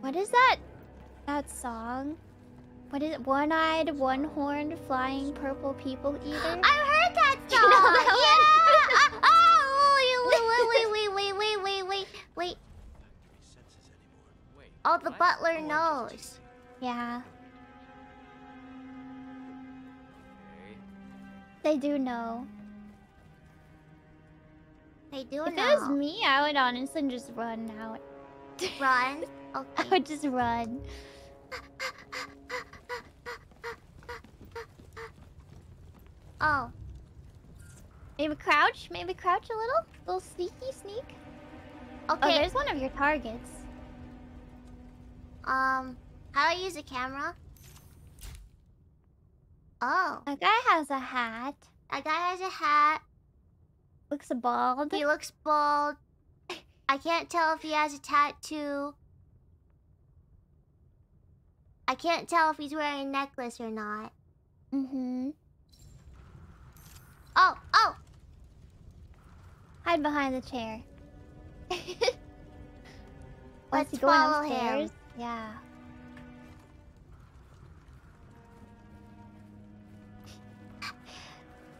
What is that? That song? What is it? One-eyed, one-horned, flying purple people eater? I've heard that song! You know that yeah! One? uh, oh, wait, wait, wait, wait, wait, wait, wait. Oh, the butler knows. Yeah. They do know. They do if know. If it was me, I would honestly just run out. Run? I Okay. would just run. Oh. Maybe crouch? Maybe crouch a little? little sneaky sneak? Okay. Oh, Okay. there's one of your targets. um. How do I use the camera? Oh. That guy has a hat. That guy has a hat. Looks bald. He looks bald. I can't tell if he has a tattoo. I can't tell if he's wearing a necklace or not. Mm-hmm. Oh, oh! Hide behind the chair. Let's he going follow him. Yeah.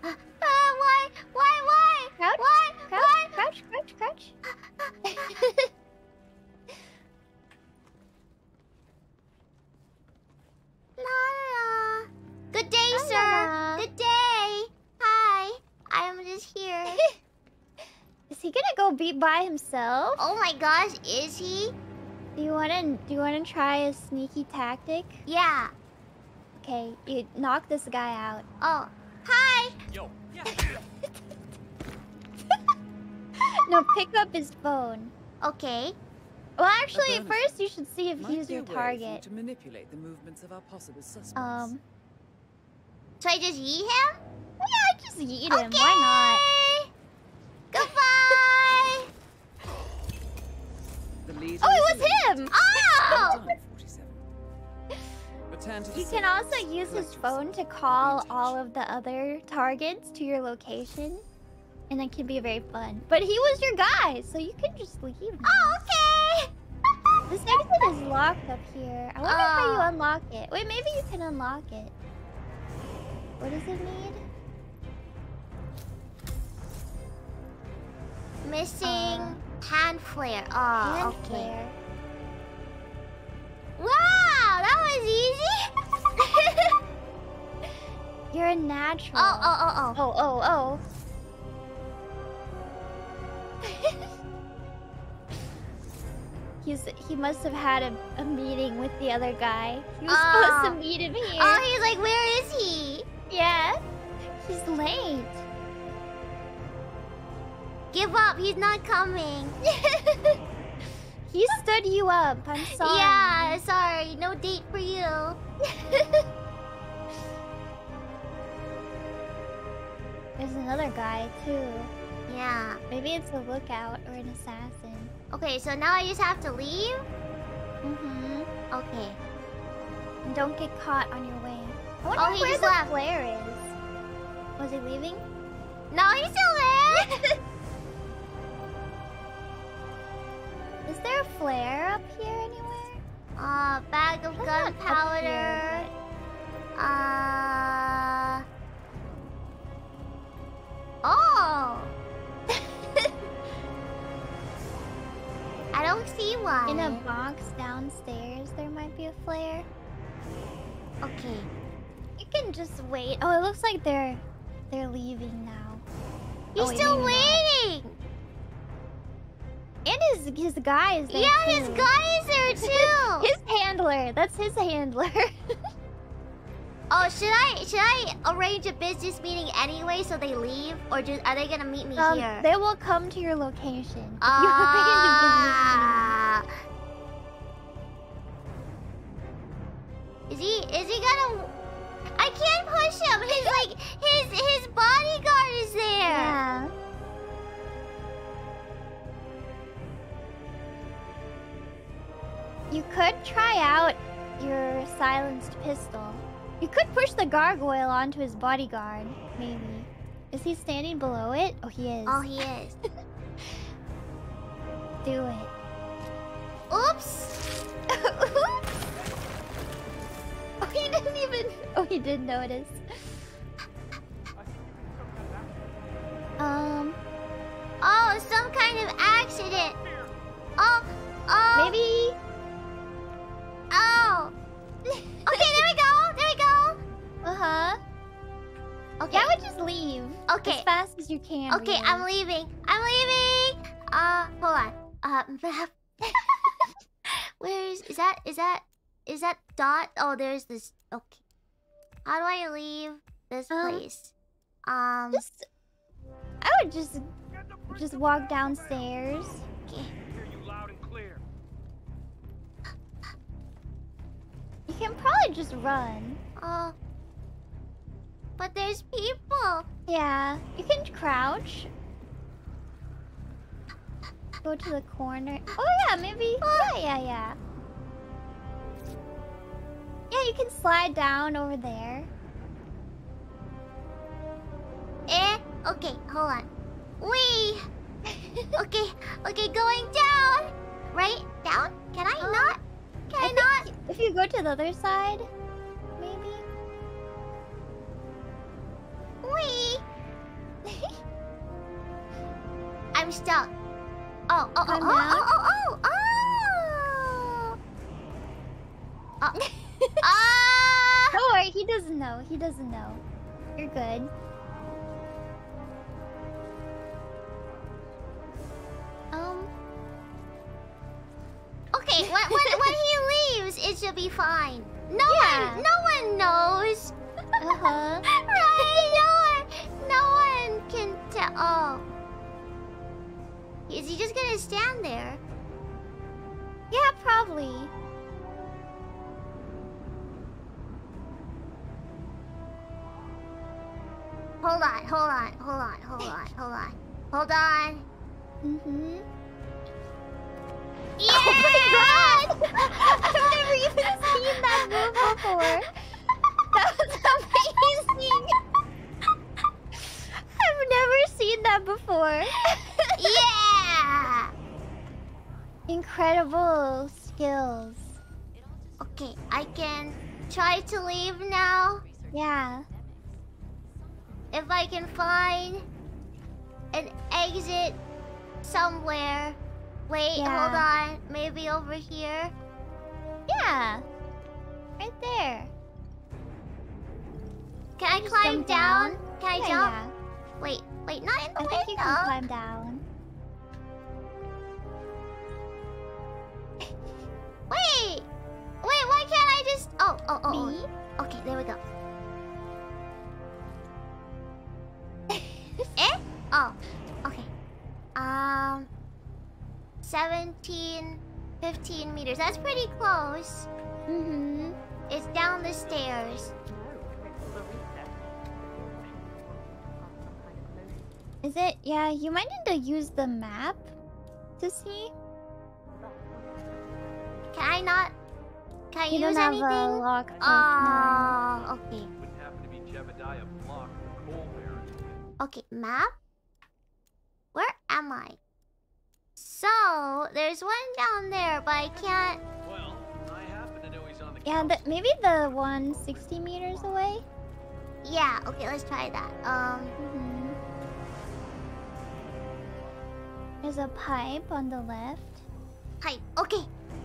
Uh, why? Why? Why? Crouch, Why? Crouch, Why? crouch, crouch, crouch. Good day, La, sir. la, la. Good day. Hi. I'm just here. Is he gonna go beat by himself? oh my gosh, is he? Do you wanna do you wanna try a sneaky tactic? Yeah. Okay, you knock this guy out. Oh. Hi. Yo. Yeah. No, pick up his phone. Okay. Well, actually, first you should see if Might he's your a way for you target. to manipulate the movements of our possible suspects. Um, So I just eat him? yeah, just eat him. Why not? Goodbye. the? Oh, it was him! Oh. Done, 47. But return to the You can also use his phone to call all of the other targets to your location. And that can be very fun. But he was your guy, so you can just leave. now. Oh, okay. This exit is locked up here. I wonder how you Oh. unlock it. Wait, maybe you can unlock it. What does it need? Missing Uh, hand flare. Oh, Hand okay. flare. Wow, that was easy. You're a natural. oh, oh, oh, oh. Oh, oh, oh. He's he must have had a, a meeting with the other guy. He was supposed Oh. to meet him here. Oh, he's like, where is he? Yeah. He's late. Give up. He's not coming. He stood you up. I'm sorry. Yeah, sorry. No date for you. There's another guy too. Yeah. Maybe it's a lookout or an assassin. Okay, so now I just have to leave? Mm-hmm. Okay. And don't get caught on your way. I wonder Oh, he where just the left. flare is. Was he leaving? No, he's still there. Is there a flare up here anywhere? uh, bag of Why not up gunpowder. Uh. Oh. I don't see one. In a box downstairs, there might be a flare. Okay. Can just wait. Oh, it looks like they're they're leaving now. He's Oh, still waiting. And his his guy is there Yeah, his too. guy is there too. His handler. That's his handler. oh, should I should I arrange a business meeting anyway so they leave, or just are they gonna meet me um, here? they will come to your location. if you arrange a business Ah. Is he is he gonna can't push him. His like his his bodyguard is there. Yeah. You could try out your silenced pistol. You could push the gargoyle onto his bodyguard, maybe. Is he standing below it? Oh, he is. Oh, he is. Do it. Oops. oh, he didn't even. Oh, he did notice. Um, Oh, some kind of accident. Oh, oh. maybe. Oh. Okay, there we go. There we go. Uh huh. Okay. Yeah, I would just leave. Okay. As fast as you can. Okay, really. I'm leaving. I'm leaving. Uh, hold on. Uh, map. Where is is that? Is that is that dot? Oh, there's this. Okay. How do I leave this Um, place? Um. Just. I would just just walk downstairs. okay. You loud and clear. You can probably just run. Oh. But there's people. Yeah, you can crouch. Go to the corner. Oh yeah, maybe. Yeah, yeah, yeah. Yeah, you can slide down over there. Eh. Okay. Hold on. Wee. okay. Okay. Going down. Right. Down. Can I Um, not? Can I, I not? If you go to the other side, maybe. Wee. I'm stuck. Oh, oh, oh, oh, oh, oh, oh, oh. Oh. Ah! Don't worry, he doesn't know. He doesn't know. You're good. Um, Okay, when, when, when he leaves, it should be fine. No Yeah. one, no one knows. uh-huh. right? No one, no one can tell. Oh. Is he just gonna stand there? Yeah, probably. Hold on, hold on, hold on, hold on, hold on. Hold on. Mm-hmm. Yeah! Oh my god! I've never even seen that move before. That was amazing! I've never seen that before. Yeah! Incredible skills. Okay, I can try to leave now. Yeah. If I can find an exit somewhere. Wait, hold on. Maybe over here. Yeah. Right there. Can I Just climb down? down. Can I Yeah, jump? yeah. Wait, wait, not in the I window. think you can climb down. Wait! Wait, why can't I just... Oh, oh, oh, Me? oh. Okay, there we go. Eh? Oh, okay. Um... 17, 15 meters. That's pretty close. Mm-hmm. It's down the stairs. Is it? Yeah, you might need to use the map to see. Can I not... Can I You use don't have anything? a lock. Oh, okay. Okay, map? Where am I? So, there's one down there, but I can't... Well, I happen to know he's on the Yeah, the, maybe the one 60 meters away. Yeah, okay, let's try that. Um, Mm-hmm. There's a pipe on the left. pipe. Okay.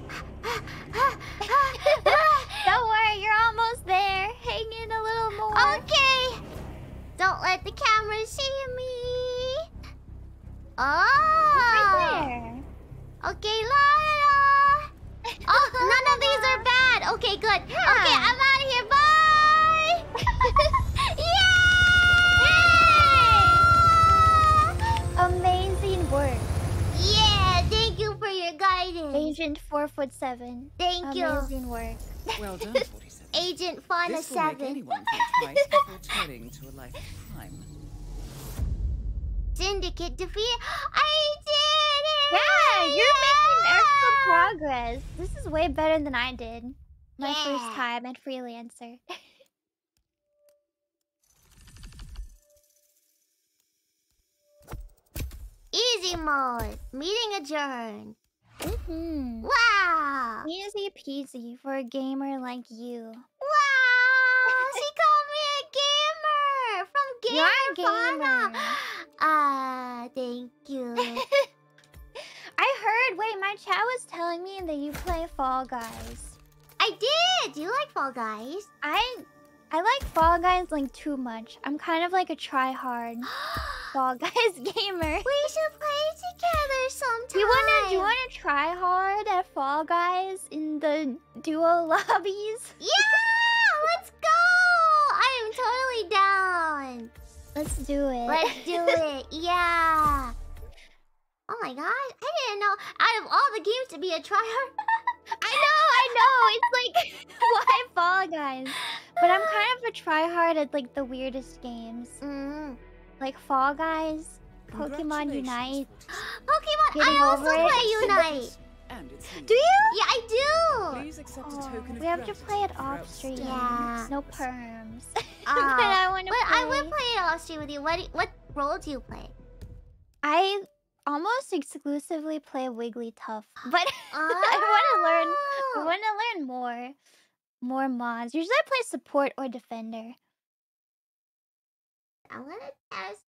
Don't worry, you're almost there. Hang in a little more. Okay. Don't let the camera see me. Oh. Right. Okay, la la la. Oh, none of these are bad. Okay, good. Okay, I'm out of here. Bye. Yay! Amazing work. Yeah, thank you for your guidance. Agent 4 foot 7. Thank you. Amazing work. Well done, 47. Agent Fauna this will make 7. anyone think twice before turning to a life of crime. Syndicate defeat. I did it! Yeah, you're making extra progress. This is way better than I did. My first time at Freelancer. Easy mode. Meeting adjourned. Mm-hmm. Wow. Easy peasy for a gamer like you. Wow. she called me a gamer from Gamer You're a gamer. Ah, thank you. I heard, wait, my chat was telling me that you play Fall Guys. I did. Do you like Fall Guys? I I like Fall Guys like too much. I'm kind of like a try hard Fall Guys gamer. We should play together sometime. You wanna do you wanna try hard at Fall Guys in the duo lobbies? Yeah, let's go. I am totally down. Let's do it. Let's do it. Yeah. Oh my gosh, I didn't know. Out of all the games to be a tryhard. I know, I know. It's like why Fall Guys? But I'm kind of a try hard at like the weirdest games. Mm. Like Fall Guys, Pokemon Unite. Pokemon. Getting I also it. play Unite. And it's you. Do you? Yeah, I do. Please accept a Oh, token of we have to play it gratitude off stream. outstanding Yeah. No perms. Uh, but I want to But play. I would play it off stream with you. What what role do you play? I almost exclusively play Wigglytuff, but I want to learn. I Oh. want to learn more, more mods. Usually, I play support or defender. I want to test.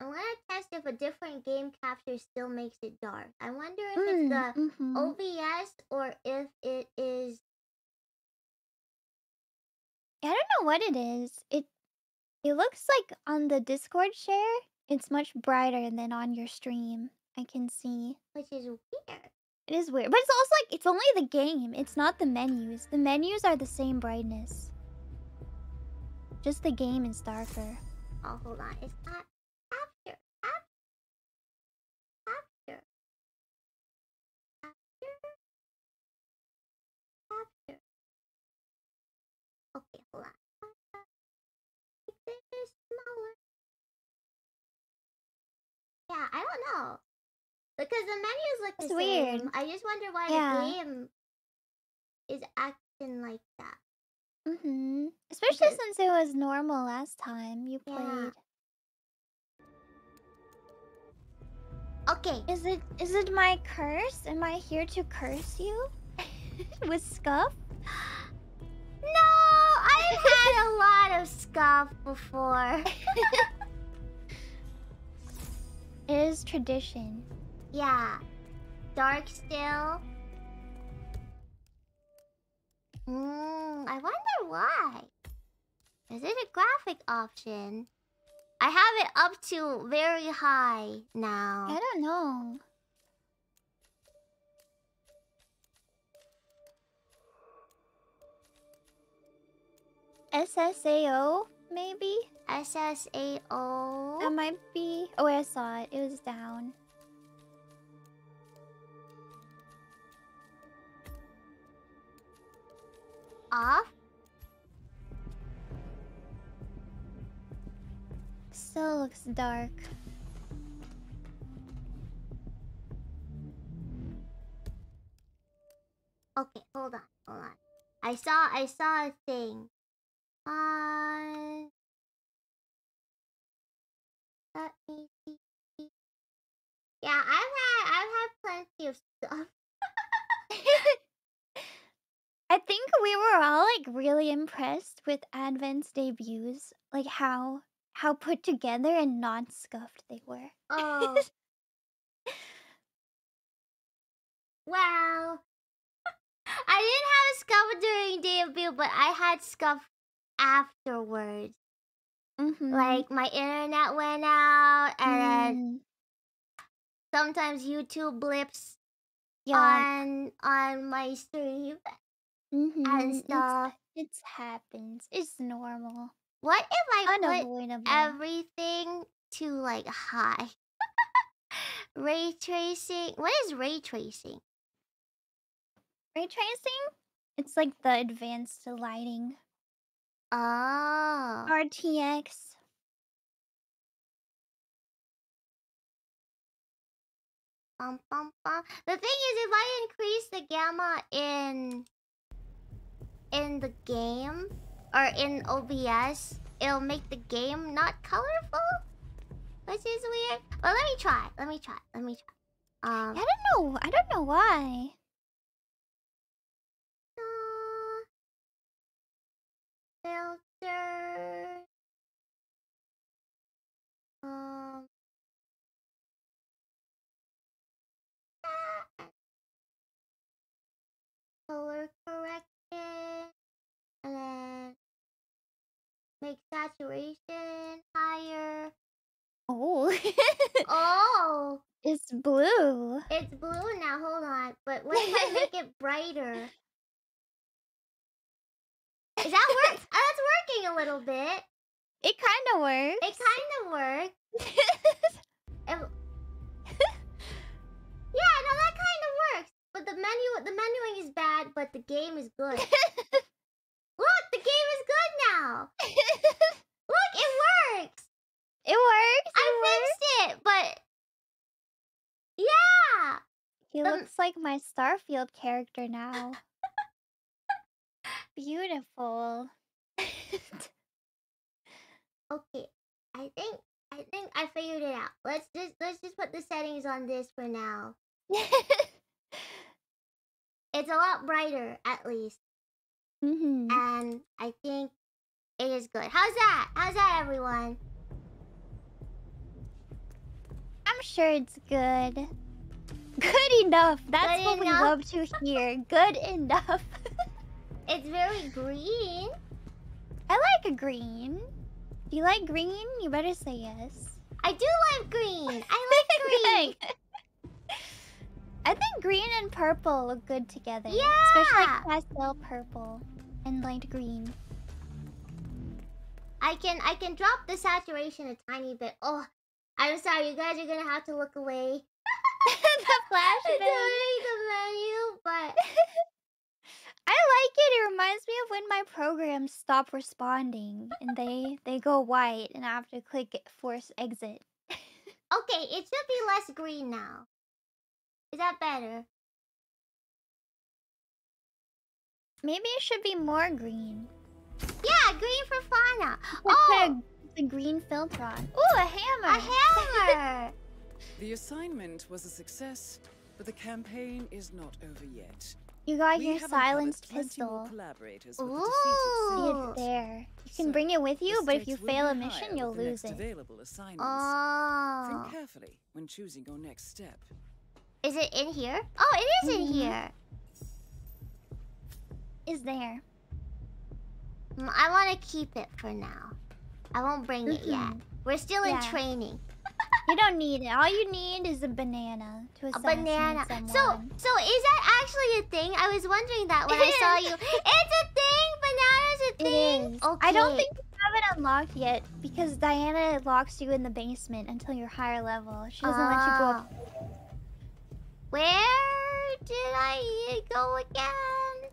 I want to test if a different game capture still makes it dark. I wonder if it's the mhm. OBS or if it is. I don't know what it is. It it looks like on the Discord share, it's much brighter than on your stream. I can see. which is weird. It is weird, but it's also like it's only the game. It's not the menus. The menus are the same brightness. Just the game is darker. Oh, hold on. It's not Okay, hold on. Make this smaller. Yeah, I don't know. Because the menus look It's the weird. same. I just wonder why Yeah. the game is acting like that. Mm-hmm. Especially Because- since it was normal last time you Yeah. played. Okay. Is it is it my curse? Am I here to curse you? With scuff? No, had a lot of scuff before. It is tradition. yeah. Dark still. Hmm, I wonder why. Is it a graphic option? I have it up to very high now. I don't know. SSAO, maybe? SSAO. That might be. Oh, I saw it. It was down. off. Still looks dark. Okay, hold on, hold on. I saw I saw a thing. Uh let me see. Yeah, I've had I've had plenty of stuff. I think we were all like really impressed with Advent's debuts, like how how put together and non-scuffed they were. Oh. well, I didn't have a scuff during debut, but I had scuff afterwards. Mm-hmm. Like my internet went out, and Mm, sometimes YouTube blips yeah, on on my stream mhm, and stuff. It happens. It's normal. What if I put Unavoidable. everything to like high? ray tracing. What is ray tracing? Ray tracing? It's like the advanced lighting. Oh. RTX. Bum, bum, bum. The thing is, if I increase the gamma in in the game or in OBS, it'll make the game not colorful, which is weird. Well, let me try. Let me try. Let me try. Um. I don't know. I don't know why. Filter. Um. Color correction. And then make saturation higher. Oh. Oh, it's blue. it's blue now. Hold on. But what if I make it brighter? Is that work? oh, that's working a little bit. It kind of works. It kind of worked. It- yeah, no, that kind of works. But the menu, the menuing is bad, but the game is good. Look, the game is good now. Look, it works. it works. I works. fixed it, but yeah. He the- looks like my Starfield character now. Beautiful. Okay, I think I think I figured it out. Let's just let's just put the settings on this for now. It's a lot brighter, at least, hmm and I think it is good. How's that? How's that, everyone? I'm sure it's good. Good enough. That's Good what we love to hear. Good enough. It's very green. I like a green. Do you like green? You better say yes. I do like green. I like green. I think green and purple look good together. Especially Yeah. like pastel purple and light green. I can I can drop the saturation a tiny bit. Oh, I'm sorry, you guys are gonna have to look away. the flashbang. During the menu, but I like it. It reminds me of when my programs stop responding and they they go white and I have to click force exit. okay, it should be less green now. Is that better? Maybe it should be more green. Yeah, green for fauna. Let's Oh, put a, the green filter on. Ooh, a hammer. a hammer. The assignment was a success, but the campaign is not over yet. You got We your silenced uncovered plenty more pistol. collaborators with the Ooh. defeated It's Centaurs. there. You can So, bring it with you, but if you fail a mission, you'll lose it. available assignments. Oh. Think carefully when choosing your next step. Is it in here? Oh, it is in Mhm. here. Is there? Mm, I want to keep it for now. I won't bring it yet. We're still in training. You don't need it. All you need is a banana to A banana. someone. So, so is that actually a thing? I was wondering that when It I saw you. It's a thing. Bananas a thing. is. Okay. I don't think you have it unlocked yet because Diana locks you in the basement until you're higher level. She doesn't let you go up. Ah. Where did I go again?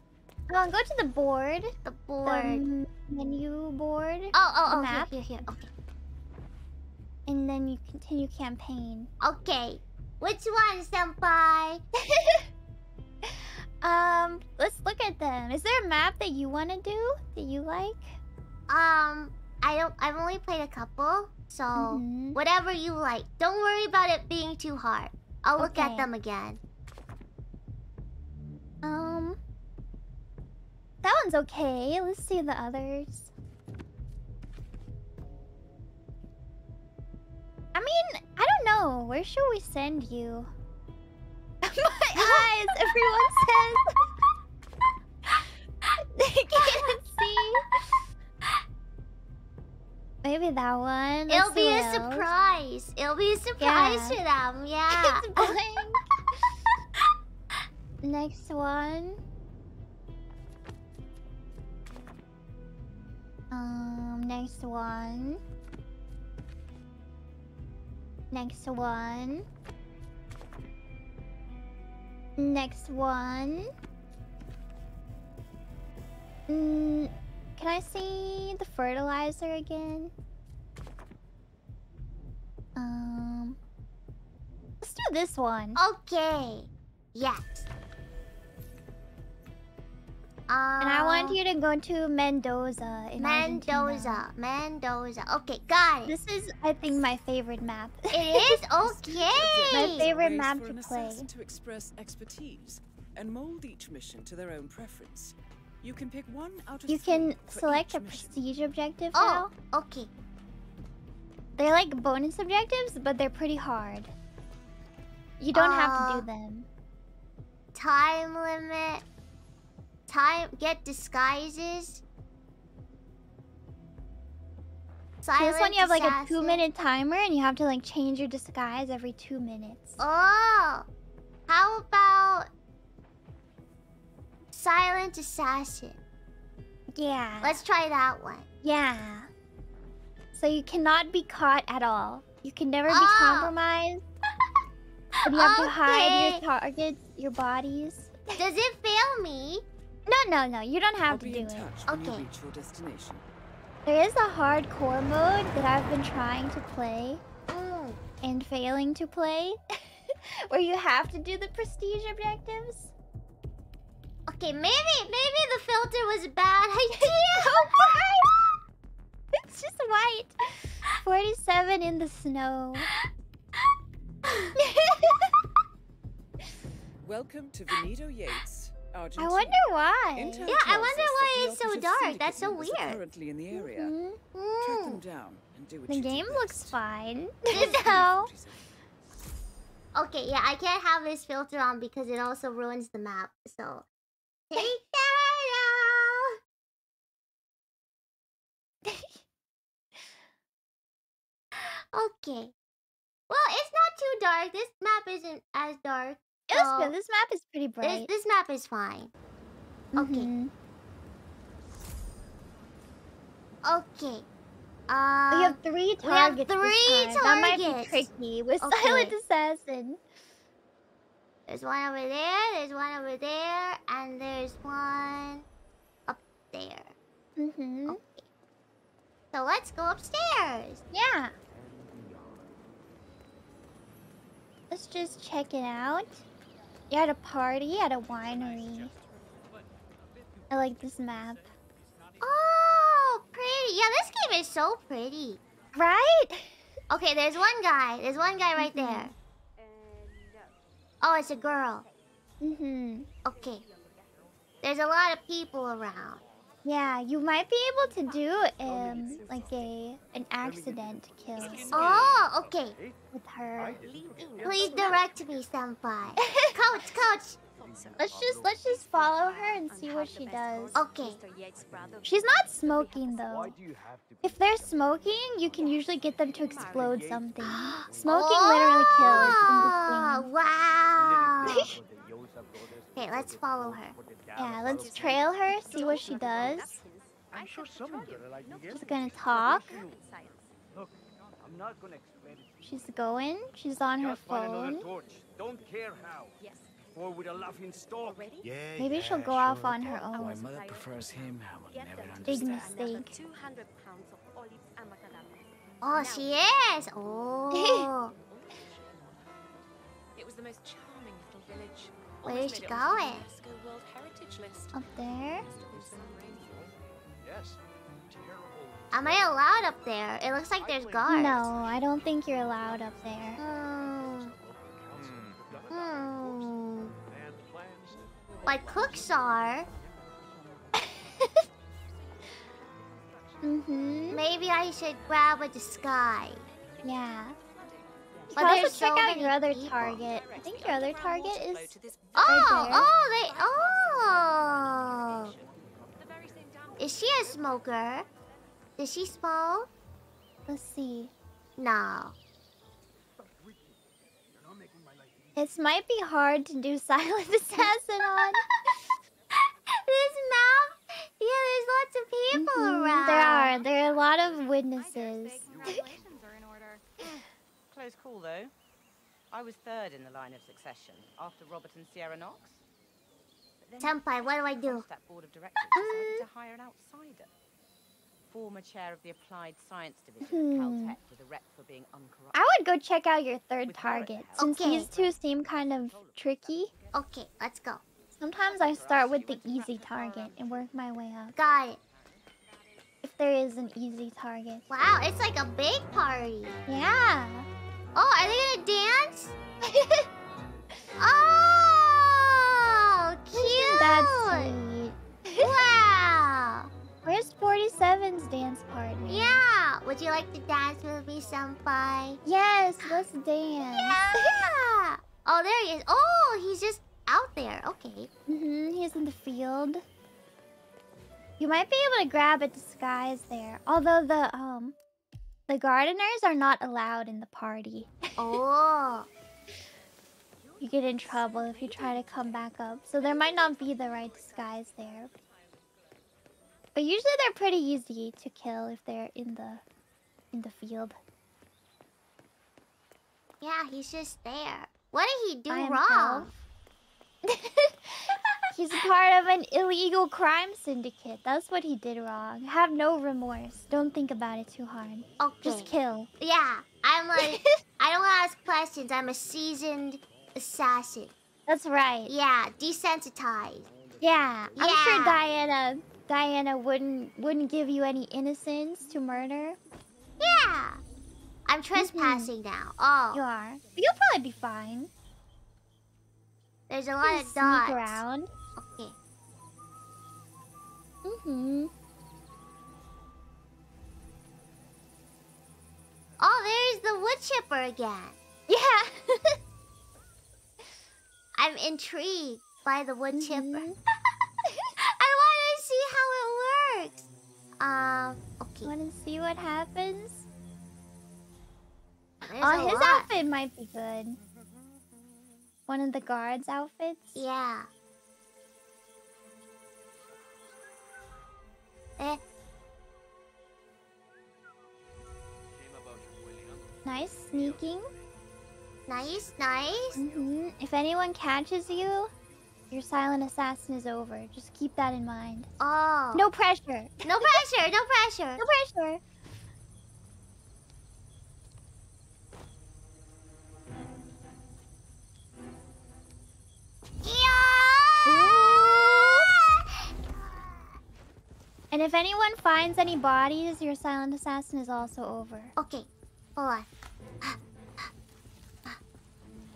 Oh, go to the board. The The board. m- menu board. oh, oh, the oh, map. here, here, here. Okay. And then you continue campaign. Okay. Which one, senpai? um, let's look at them. Is there a map that you want to do that you like? Um, I don't. I've only played a couple, so Mhm. whatever you like. Don't worry about it being too hard. I'll look at them again. Um, that one's okay. Let's see the others. I mean, I don't know. Where should we send you? My eyes. Everyone says they can't see. Maybe that one. Let's It'll be a else. surprise. It'll be a surprise Yeah. to them. Yeah. It's blank. Next one. Um, next one. Next one. Next one. Mm, can I see the fertilizer again? Um, let's do this one. okay. Yes. And I want you to go to Mendoza in Argentina. Mendoza. Mendoza. Okay, got it. This is, I think, my favorite map. It is okay. My favorite map for to an play. assassin to express expertise and mold each mission to their own preference. You can pick one out of You can select each a mission. prestige objective Oh, now. okay. They're like bonus objectives, but they're pretty hard. You don't have to Uh, do them. Time limit. Time. Get disguises. For this one, you have like a two-minute timer, and you have to like change your disguise every two minutes. Oh, how about silent assassin? Yeah. Let's try that one. Yeah. So you cannot be caught at all. You can never be Oh. compromised. And you have to hide your targets, your bodies. Does it fail me? No, no, no. You don't I'll have to do it. Okay. reach your destination. There is a hardcore mode that I've been trying to play Mm. and failing to play, where you have to do the prestige objectives. Okay, maybe maybe the filter was a bad idea. Oh. It's just white. 47 in the snow. Welcome to Benito Yates, I wonder why. Intel Yeah, I wonder why it's so dark. That's so weird. currently in the area. Mhm. Track them Mm. down and do what The you do game looks fine. This- no. Okay, yeah, I can't have this filter on because it also ruins the map. So take that out. Okay. Well, it's not too dark. This map isn't as dark. It was so good. This map is pretty bright. this map is fine. Okay. Mhm. Okay. we Um, have three we have targets. this three time. That might be tricky with Okay. Silent Assassin. there's one over there, there's one over there, and there's one up there. Mm-hmm. Okay. So let's go upstairs. Yeah. Let's just check it out. You're at a party at a winery. I like this map. Oh, pretty. Yeah, this game is so pretty. Right? Okay, there's one guy. There's one guy right Mhm. there. Oh, it's a girl. Mm-hmm. Okay. There's a lot of people around. Yeah, you might be able to do um like a an accident kill Oh, okay. with her. Please direct me, senpai. coach, coach. Let's just let's just follow her and see what she does. Okay. She's not smoking though. If they're smoking, you can usually get them to explode something. Smoking literally kills in Oh, wow. okay, let's follow her. Game. Yeah, let's trail her, see what she does. I'm sure someone like She's gonna talk. Look, I'm not gonna explain it. She's going. She's on her Just find another phone. Don't care how. Yes. Or with a laughing stalk. Yeah, Maybe yeah, she'll go off on her My own. mother prefers him. I will never Big mistake. Oh, she is. Oh. It was the most charming little village. Where Almost is she made it onto the going? Up there. Yes. Am I allowed up there? It looks like there's guards. No, I don't think you're allowed up there. Hmm. Hmm. And plans. Like cooks are. Mm-hmm. Maybe I should grab a disguise. Yeah. You But can also check so out your other people. target. I think your other target is Oh, there. oh, they, oh. Is she a smoker? Does she smoke? Let's see. No. This might be hard to do silent assassin on. this map, yeah, there's lots of people Mhm, around. There are. There are a lot of witnesses. Close call, though. I was third in the line of succession after Robert and Sierra Knox. But then Senpai, what do I do? that board of directors decided to hire an outsider. Former chair of the Applied Science Division at Hmm. Caltech with a rep for being uncorrupt. I would go check out your third target since Okay. these two seem kind of tricky. Okay, let's go. Sometimes I start with the easy target and work my way up. Got it. If there is an easy target. Wow, it's like a big party. Yeah. Oh, are they gonna dance? oh, cute. That's sweet. Wow. Where's 47's dance partner? Yeah. Would you like to dance with me, senpai? Yes, let's dance. Yeah. oh, there he is. Oh, he's just out there. Okay. hmm he's in the field. You might be able to grab a disguise there. Although the um the gardeners are not allowed in the party. Oh. You get in trouble if you try to come back up. So there might not be the right disguise there. But usually they're pretty easy to kill if they're in the in the field. Yeah, he's just there. What did he do wrong? He's part of an illegal crime syndicate. That's what he did wrong. Have no remorse. Don't think about it too hard. Okay. Just kill. Yeah, I'm like, I don't want to ask questions. I'm a seasoned assassin. That's right. Yeah, desensitized. Yeah, yeah. I'm sure Diana Diana wouldn't wouldn't give you any innocents to murder. Yeah. I'm trespassing now. Oh, You are. But you'll probably be fine. there's a lot of sneak dots. around. Okay. Mm-hmm. Oh, there's the wood chipper again. Yeah. I'm intrigued by the wood chipper. Mhm. I want to see how it works. Um, okay. Want to see what happens? There's oh, his lot. outfit might be good. One of the guards' outfits. Yeah. Eh, Shame about your William. Nice sneaking. Nice, nice. hmm If anyone catches you, your silent assassin is over. Just keep that in mind. Oh. No pressure. No pressure, no pressure. No pressure. Yeah! And And if anyone finds any bodies, your silent assassin is also over. Okay, hold on.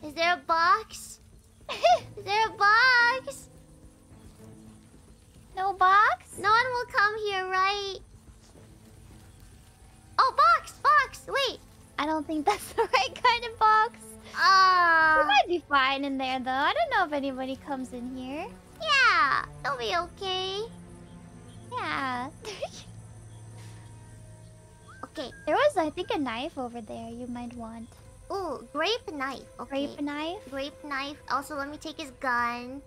Is there a box? is there a box? No box? No one will come here, right? Oh, box! Box! Wait! I don't think that's the right kind of box. Ah. We might be fine in there though. I don't know if anybody comes in here. Yeah, it'll be okay. Yeah. okay. There was, I think, a knife over there you might want. Ooh, grape knife. Okay. Grape knife? Grape knife. Also, let me take his gun.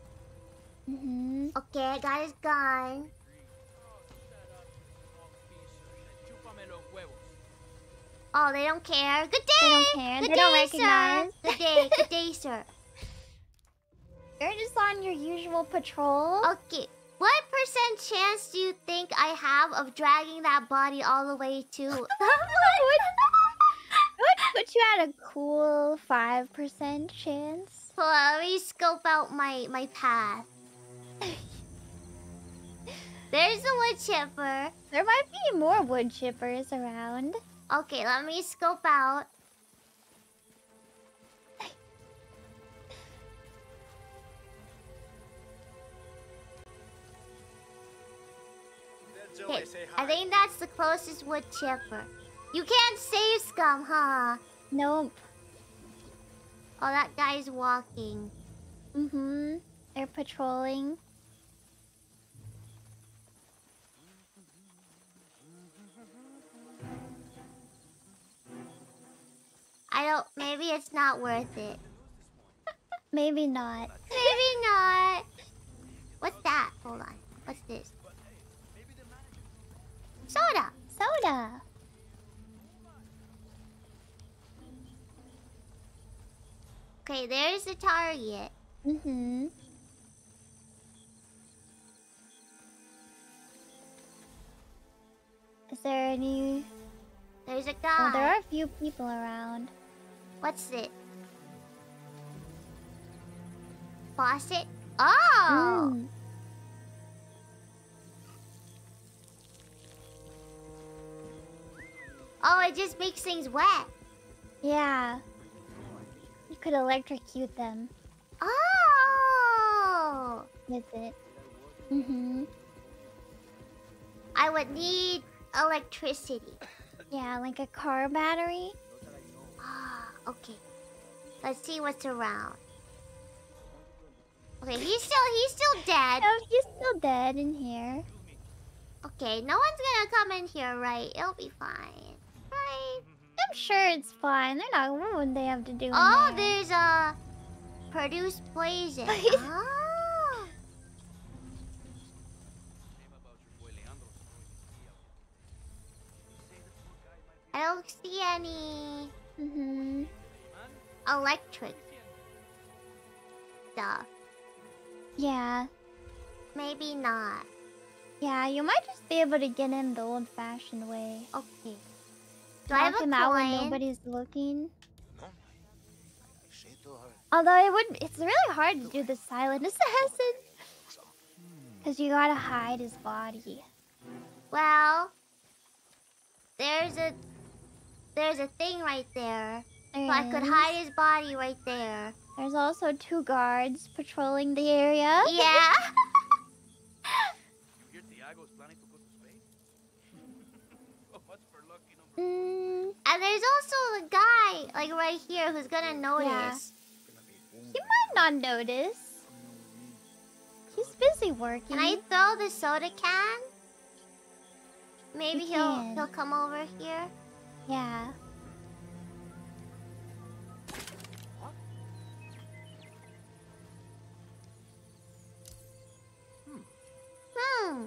Mm-hmm. Okay, I got his gun. Oh, they don't care. Good day. They don't care. Good They day, don't sir. recognize. Good day. Good day, sir. You're just on your usual patrol. Okay. What percent chance do you think I have of dragging that body all the way to? would, would put you at a cool 5% chance. Hold on, let me scope out my my path. There's a wood chipper. There might be more wood chippers around. Okay, let me scope out. Okay, I think that's the closest wood chipper. You can't save scum, huh? Nope. Oh, that guy's walking. Mm-hmm. They're patrolling. I don't. Maybe it's not worth it. Maybe not. Maybe not. What's that? Hold on. What's this? Soda. Soda. Okay, there's the target. Mm-hmm. Is there any... There's a guy. Oh, there are a few people around. What's it? Faucet? Oh! Mm. Oh, it just makes things wet. Yeah. Could electrocute them Oh! with it. Mm-hmm. I would need electricity. Yeah, like a car battery. Ah, okay. Let's see what's around. Okay, he's still he's still dead. Oh, he's still dead in here. Okay, no one's gonna come in here, right? It'll be fine. Right? I'm sure it's fine. They're not. What would they have to do? Oh, there? there's a produce poison. ah. I don't see any Mm-hmm. electric stuff. Yeah. Maybe not. Yeah, you might just be able to get in the old-fashioned way. Okay. Do I have a him out when nobody's looking. Although it would, it's really hard to do the silent assassin. Cause you gotta hide his body. Well, there's a there's a thing right there. So I could hide his body right there. There's also two guards patrolling the area. Yeah. Here, Tiago's planning to go to space. so much for lucky number. Mm, And there's also a guy, like right here, who's gonna notice. he might not notice. He's busy working. Can I throw the soda can? Maybe You he'll can. he'll come over here. Yeah. Hmm.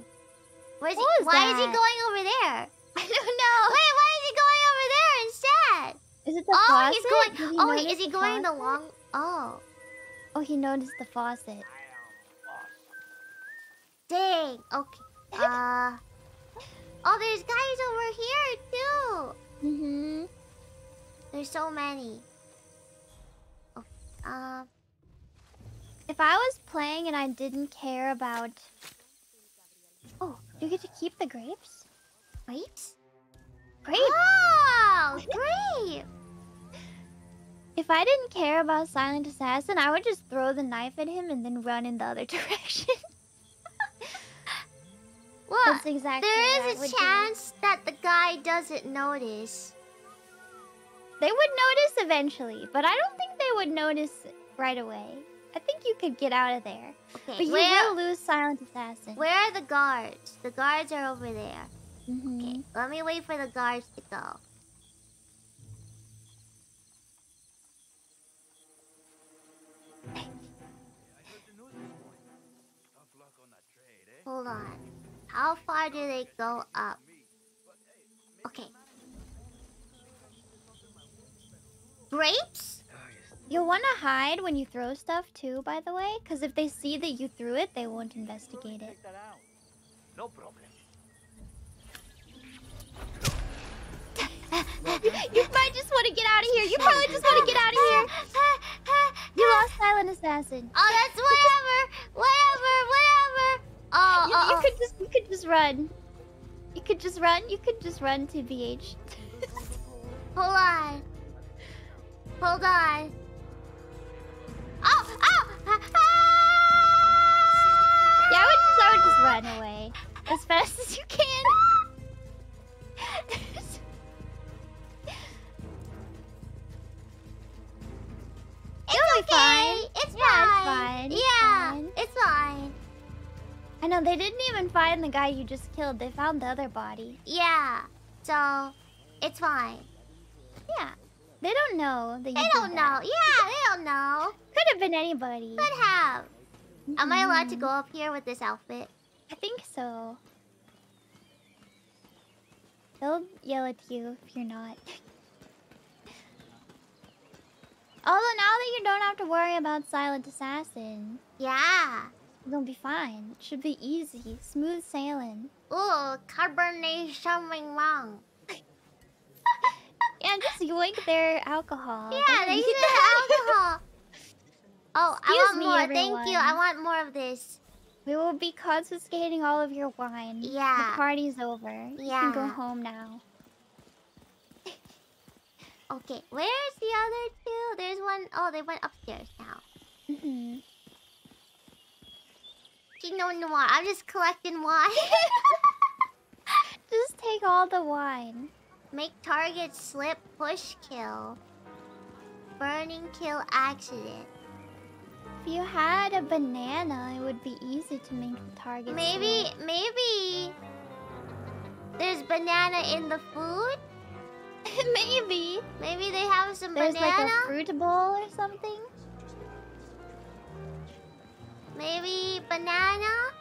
Where's he? was Why is he going over there? I don't know. Wait, why is he going over there instead? Is it the oh, faucet? he's going. He oh, wait, is he the going the long? Oh, Oh, he noticed the faucet. dang. Okay. Uh. Oh, there's guys over here too. Mm-hmm. There's so many. Oh, um. If I was playing and I didn't care about... Oh, You get to keep the grapes? Grapes? Grape! Oh, great! If I didn't care about Silent Assassin, I would just throw the knife at him and then run in the other direction. Well, That's exactly what there is a do. chance that the guy doesn't notice. They would notice eventually, but I don't think they would notice right away. I think you could get out of there. Okay, But you where, will lose Silent Assassin. where are the guards? The guards are over there. Mhm. Okay, let me wait for the guards to go. I heard the news this morning. Tough luck on that trade, eh? Hold on. How far do they go up? Okay. Grapes? You'll want to hide when you throw stuff too, by the way, because if they see that you threw it, they won't investigate it. Take that out. No problem. you might just want to get out of here. You probably just want to get out of here. You lost Silent Assassin. Oh, that's whatever. whatever, whatever. Oh, You, oh, you could just you could just run. You could just run. You could just run to BH. Hold on. Hold on. Oh, oh! ah, Yeah, I would just I would just run away as fast as you can. You'll be fine. It's Yeah, it's fine. It's Yeah, fine. it's fine. I know they didn't even find the guy you just killed. They found the other body. Yeah. So, it's fine. Yeah. They don't know that you They don't know. that. Yeah, they don't know. Could have been anybody. Could have. Am I allowed to go up here with this outfit? I think so. They'll yell at you if you're not. Although now that you don't have to worry about Silent Assassin, Yeah. you'll be fine. It should be easy. Smooth sailing. Ooh, Cabernet Sauvignon. Yeah, just yoink their alcohol. Yeah, they use alcohol. Oh, I Excuse want me, more. Thank you. I want more of this. We will be confiscating all of your wine. Yeah. The party's over. Yeah. You can go home now. Okay, where's the other two? There's one oh they went upstairs now. Mm-hmm. Pinot Noir. I'm just collecting wine. Just take all the wine. Make target slip, push kill. Burning kill accident. If you had a banana, it would be easy to make the target. Maybe, slip. maybe there's banana in the food. Maybe. Maybe they have some There's banana. like a fruit bowl or something. Maybe banana.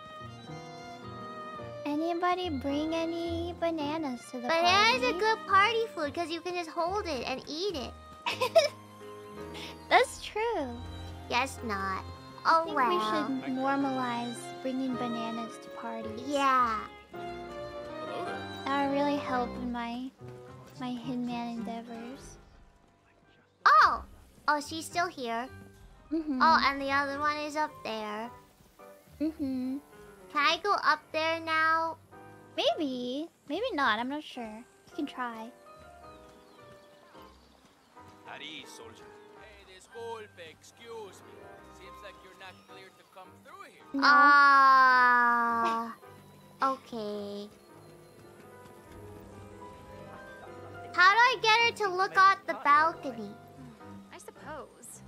Anybody bring any bananas to the Banana's party? a good party food because you can just hold it and eat it. That's true. Guess not. Oh, I think well. we should normalize bringing bananas to parties. Yeah. That would really help in my my hitman endeavors. Oh. Oh, she's still here. Mm-hmm. Oh, and the other one is up there. mm-hmm. Can I go up there now? Maybe. Maybe not. I'm not sure. You can try. At ease, soldier. Hey, this Wolf, excuse me. Seems like you're not cleared to come through here. No. Ah. okay. How do I get her to look out the balcony? I suppose.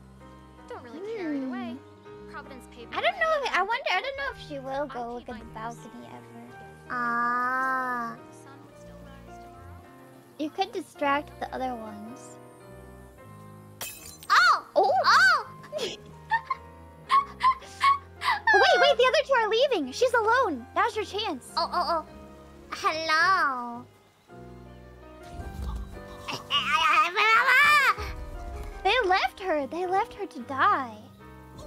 Don't really care either way. Providence paid me I don't know. If. I wonder. I don't know if she will go look at the balcony ever. Ah. Sun would still rise tomorrow. You could distract the other ones. Oh! Oh! Oh! Oh, wait, wait. The other two are leaving. She's alone. Now's your chance. Oh, oh, oh. Hello. They left her. They left her to die. No!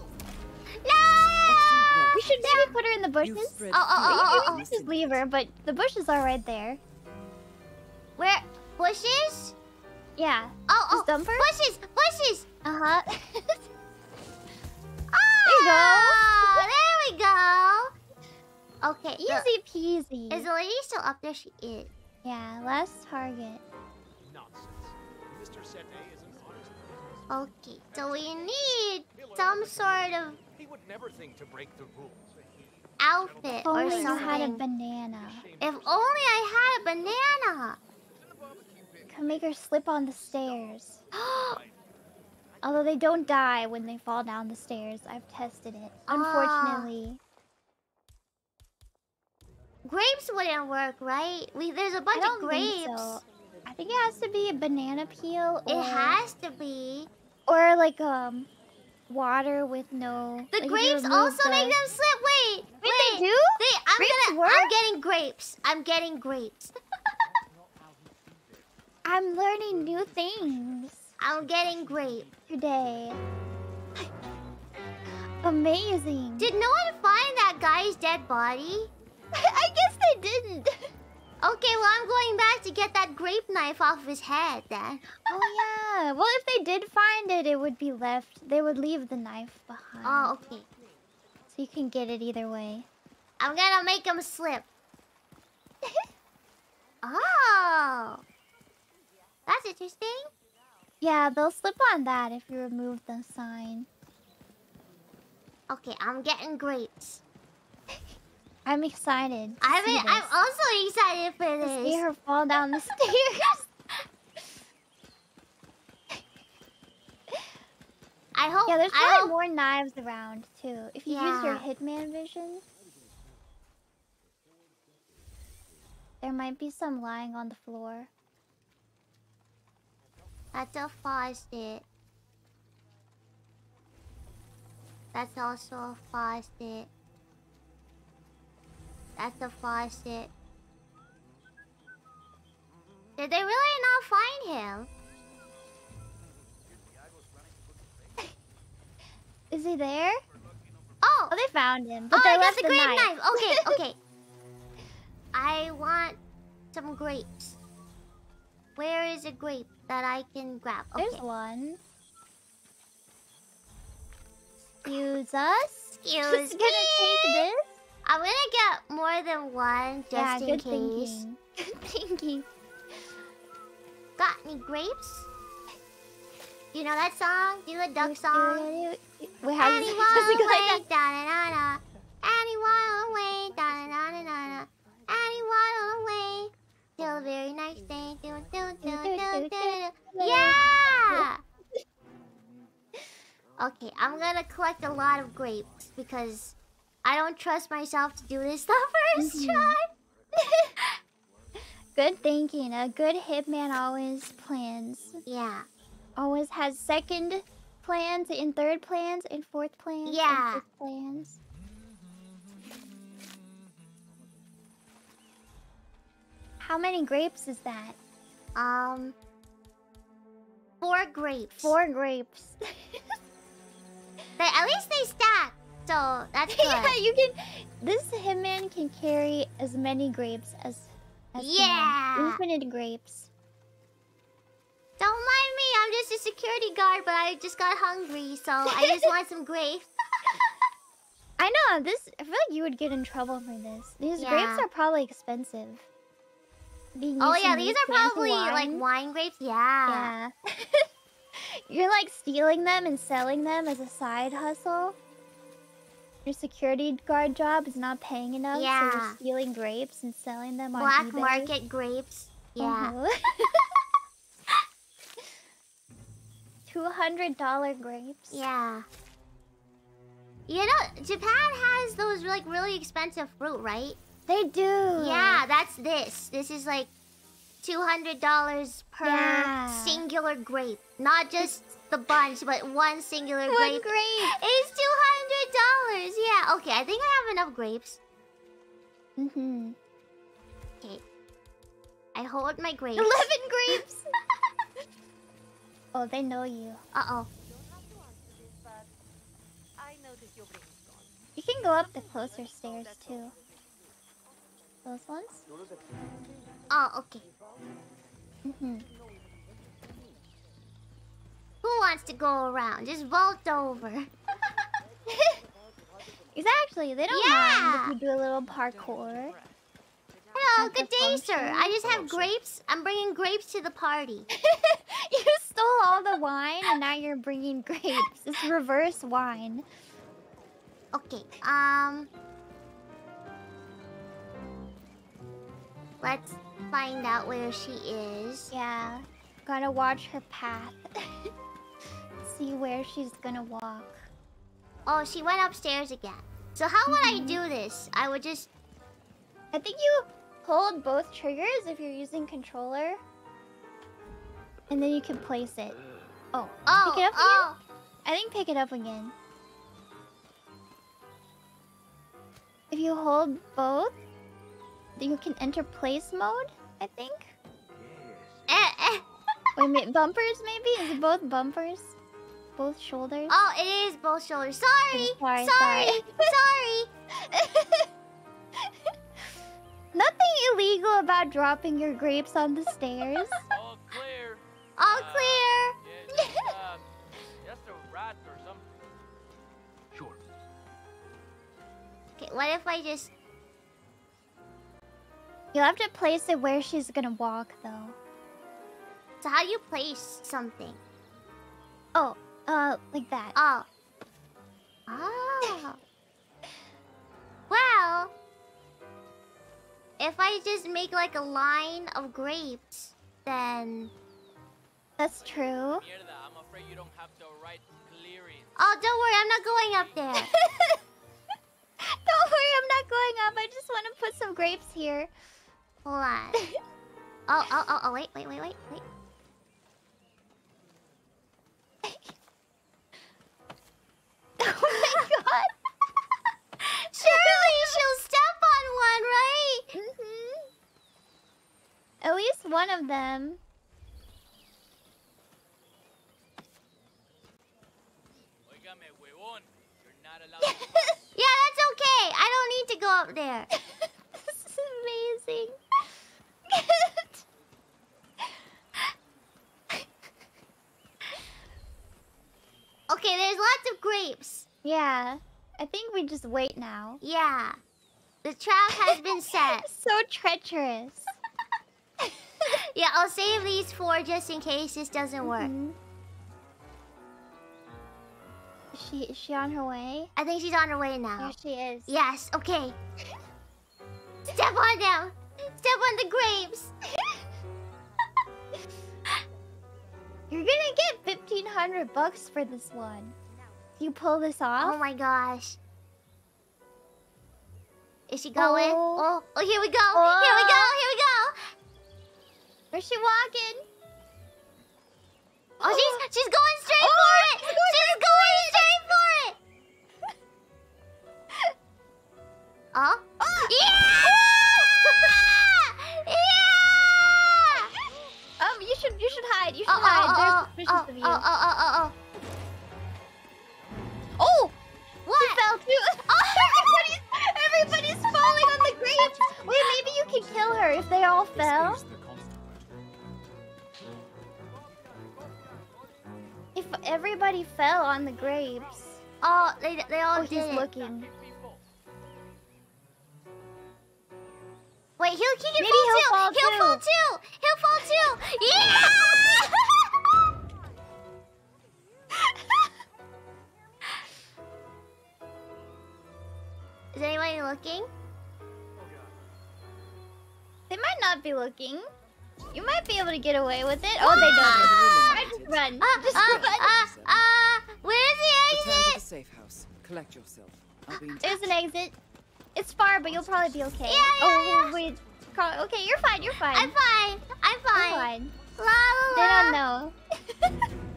We should maybe put her in the bushes. Oh, oh, oh, oh, oh. Just leave her, but the bushes are right there. Where? Bushes? Yeah. Oh, oh. Dump her? Bushes! Bushes! Uh huh. Oh, There you go. There we go. Okay. Easy peasy. is the lady still up there? She is. Yeah, last target. Okay. So we need some sort of He would never think to break the rules. outfit If or only you had a banana. If only I had a banana. Can make her slip on the stairs. Although they don't die when they fall down the stairs. I've tested it. Ah. Unfortunately. grapes wouldn't work, right? We there's a bunch of grapes. so. I think it has to be a banana peel It has to be. or like um water with no The like, grapes also the- make them slip. Wait, Wait, wait. they do? They, I'm Grapes gonna. work? I'm getting grapes. I'm getting grapes. I'm learning new things I'm getting grape. today. Amazing. Did no one find that guy's dead body? I guess they didn't. Okay, well I'm going back to get that grape knife off his head then. Oh yeah. Well, if they did find it, it would be left. They would leave the knife behind. Oh, okay. So you can get it either way. I'm gonna make him slip. oh, that's interesting. Yeah, they'll slip on that if you remove the sign. Okay, I'm getting grapes. I'm excited. I see mean, I'm also excited for this. To see her fall down the stairs. I hope. yeah, there's probably hope, more knives around too. If you use your hitman vision, there might be some lying on the floor. That's a faucet. That's also a faucet. That's a faucet. Did they really not find him? Is he there? Oh! Oh, they found him, but oh, they left the the grape knife. knife. Okay, okay. I want some grapes. Where is a grape that I can grab? Okay. There's one. Excuse us. Excuse Just gonna take this. I'm gonna get more than one just yeah, in case. thinking. Thinking. Got any grapes? You know that song? Do a duck song? Wait, how does Annie it, does it go away, da da da da. Annie waddle away, da da da da da waddle away till the very next day. Do do do do do do. Yeah. Okay, I'm gonna collect a lot of grapes because I don't trust myself to do this the 1st Mhm. try. Good thinking. A good hitman always plans. Yeah. Always has second plans and third plans and fourth plans. and Yeah. fifth plans. How many grapes is that? Um. Four grapes. Four grapes. But at least they stack, so that's good. yeah, you can. This hitman can carry as many grapes as. as Yeah. wants. Infinite grapes. Don't mind me, I'm just a security guard, but I just got hungry, so I just want some grapes. I know this. I feel like you would get in trouble for this. These Yeah. grapes are probably expensive. Oh yeah, these are probably like wine. wine grapes. Yeah. Yeah. You're like stealing them and selling them as a side hustle. Your security guard job is not paying enough, so Yeah. you're stealing grapes and selling them on Black market grapes. Yeah. Uh-huh. Two hundred dollar grapes. Yeah. You know, Japan has those like really expensive fruit, right? They do. Yeah, that's this. This is like two hundred dollars per Yeah. singular grape, not just the bunch, but one singular One grape. grape. It's two hundred dollars. Yeah. Okay, I think I have enough grapes. Mm-hmm. Okay. I hold my grapes. Eleven grapes. oh, they know you. Uh oh. I noticed your ring is gone. You can go up the closer stairs too. Those ones? Oh, okay. Mm-hmm. Who wants to go around? Just vault over. Exactly. They don't mind if you do a little parkour. Hello, good day, sir. I just have grapes. I'm bringing grapes to the party. you stole all the wine and now you're bringing grapes. It's reverse wine. Okay, um. Let's find out where she is. Yeah. Gotta watch her path. See where she's gonna walk. Oh, she went upstairs again. So, how would I do this? I would just. I think you hold both triggers if you're using controller. And then you can place it. Oh. Oh, pick it up oh. again? I think pick it up again. If you hold both, then you can enter place mode, I think. Eh, eh. Wait bumpers maybe? Is it both bumpers? Both shoulders? Oh, it is both shoulders. Sorry. Sorry, Sorry. sorry. Sorry. Nothing illegal about dropping your grapes on the stairs. All clear. All Uh, clear. Yeah, just, uh, just a rat or something. Sure. Okay, what if I just. You'll have to place it where she's gonna walk, though. So, how do you place something? Oh, uh, like that. Oh. Oh. well, if I just make like a line of grapes, then. That's true. Mierda, I'm afraid you don't have the right clearance. Oh, don't worry, I'm not going up there. Don't worry, I'm not going up. I just want to put some grapes here. Hold on. Oh, oh, oh, oh, wait, wait, wait, wait, wait. oh my god. Surely she'll step on one, right? hmm At least one of them. Oígame, huevón. You're not allowed to Yeah, that's okay. I don't need to go up there. this is amazing. Okay, there's lots of grapes. yeah. I think we just wait now. Yeah. The trap has been set. So treacherous. Yeah, I'll save these four just in case this doesn't work. Mhm. Is she is she on her way? I think she's on her way now. There she is. Yes, okay. Step on them. Step on the grapes. You're gonna get fifteen hundred bucks for this one. You pull this off? Oh my gosh. Is she going? Oh. Oh, oh, here we go. Here we go. Here we go. Where's she walking? Oh, she's oh. she's going straight Oh, for it. she's going She's straight going straight for it. Oh? Yeah! yeah! Um, you should you should hide. You should Oh, oh, hide. oh, There's oh, suspicious oh, of uh, you. oh, oh, oh, oh, oh. Oh! What? She fell too. everybody's, everybody's falling on the grapes. Wait, maybe you can kill her if they all fell. If everybody fell on the grapes. Oh, they, they all Oh, did he's looking. Wait, he'll, he can Maybe fall he'll too. fall he'll too. fall too. He'll fall too. Yeah! Is anybody looking? They might not be looking. You might be able to get away with it. Oh, they don't. I just run. Ah, Just ah, run. ah, ah, where's the Return to the exit? safe house. Collect yourself. I'll be in. There's an exit. It's far, but you'll probably be okay. Yeah, yeah, oh, yeah. wait. Carl- Okay, you're fine. You're fine. I'm fine. I'm You're fine. fine. La la They don't know.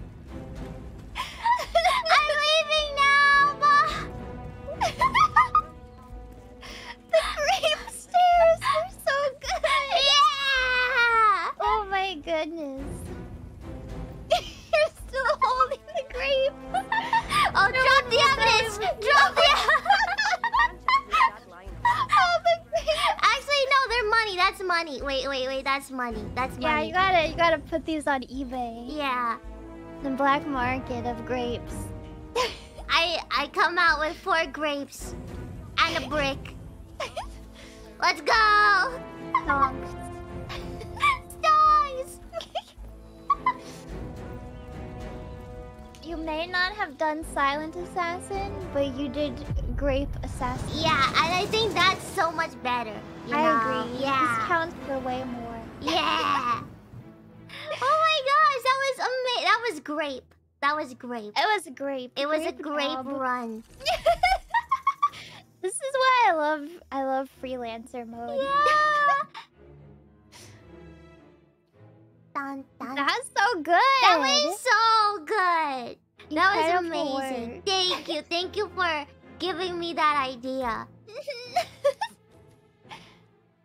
goodness. You're still holding the grape. Oh, drop the evidence. Drop the. Actually, no, they're money. That's money. Wait, wait, wait. That's money. That's money. Yeah, you gotta you gotta put these on eBay. Yeah. The black market of grapes. I I come out with four grapes and a brick. Let's go! Songs. You may not have done Silent Assassin, but you did Grape Assassin. Yeah, and I think that's so much better. you I know? agree. This counts for way more. Yeah. oh my gosh, that was amazing. That was grape. That was grape. It was a grape. It was a grape grape job. run. This is why I love I love freelancer mode. Yeah. dun, dun. That's so good. That was so good. That was amazing. work. Thank you. Thank you for giving me that idea.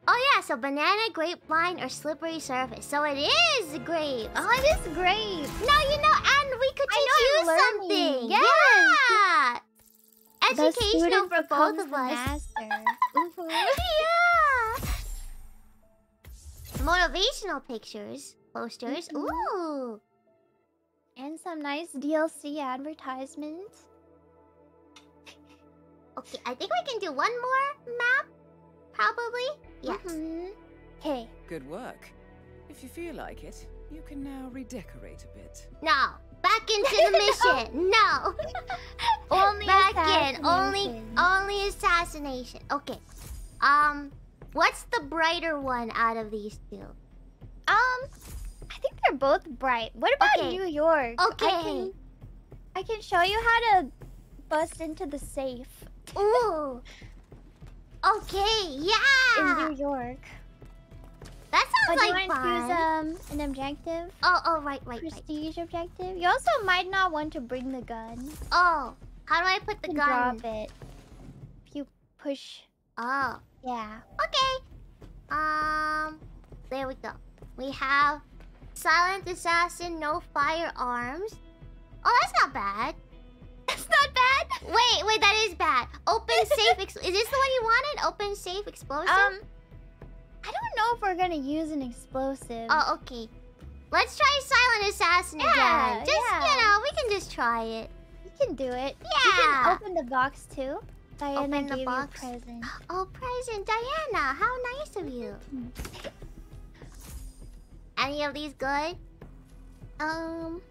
oh yeah, so banana, grapevine, or slippery surface. So it is grape. Oh, it is grape. Now you know, and we could teach you something. Yes. Yeah. Educational for both of us. Yeah. Motivational pictures, posters. Mhm. Ooh. And some nice DLC advertisements. Okay, I think we can do one more map. Probably. Yes. Okay. Good work. If you feel like it, you can now redecorate a bit. No. Back into the mission. No. Only Back in. Only only assassination. Okay. Um what's the brighter one out of these two? Um, I think they're both bright. What about Okay. New York? Okay. I can, I can show you how to bust into the safe Ooh. Okay, yeah. in. New York. That But sounds you like to fun. choose um an objective? oh, oh, right, right, right. Prestige objective. You also might not want to bring the gun. Oh, how do I put the You gun? drop it. If you push, Oh, yeah. okay. Um, there we go. We have silent assassin, no firearms. Oh, that's not bad. That's not bad. Wait, wait, that is bad. Open safe. Is this the one you wanted? Open safe explosive. Um, I don't know if we're gonna use an explosive. Oh, okay. Let's try silent assassin Yeah, again. Just yeah. you know, we can just try it. you can do it. You Yeah. can open the box too. Diana Open the box. you present. Oh, present Diana. How nice of you. Any of these good? Um,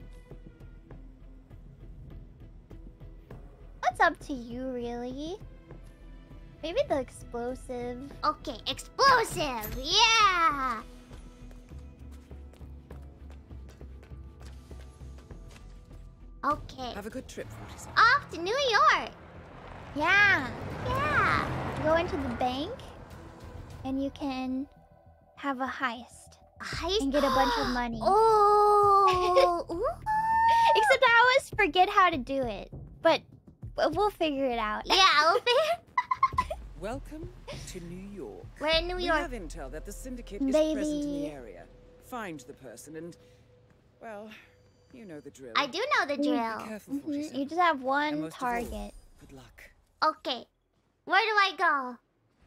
what's up to you, really? Maybe the explosive. Okay, explosive. Yeah. Okay. Have a good trip, 47. Off to New York. Yeah. Yeah. Go into the bank, and you can have a heist Heist. and get a bunch of money. Oh. Except I always forget how to do it, but but we'll figure it out. Yeah, we'll figure. Welcome to New York. We're in New York. We York. have intel that the syndicate is present in the area. Find the person and, well, you know the drill. I do know the Be drill. careful, Mhm, You just have one most of all, target. Good luck. Okay. Where do I go?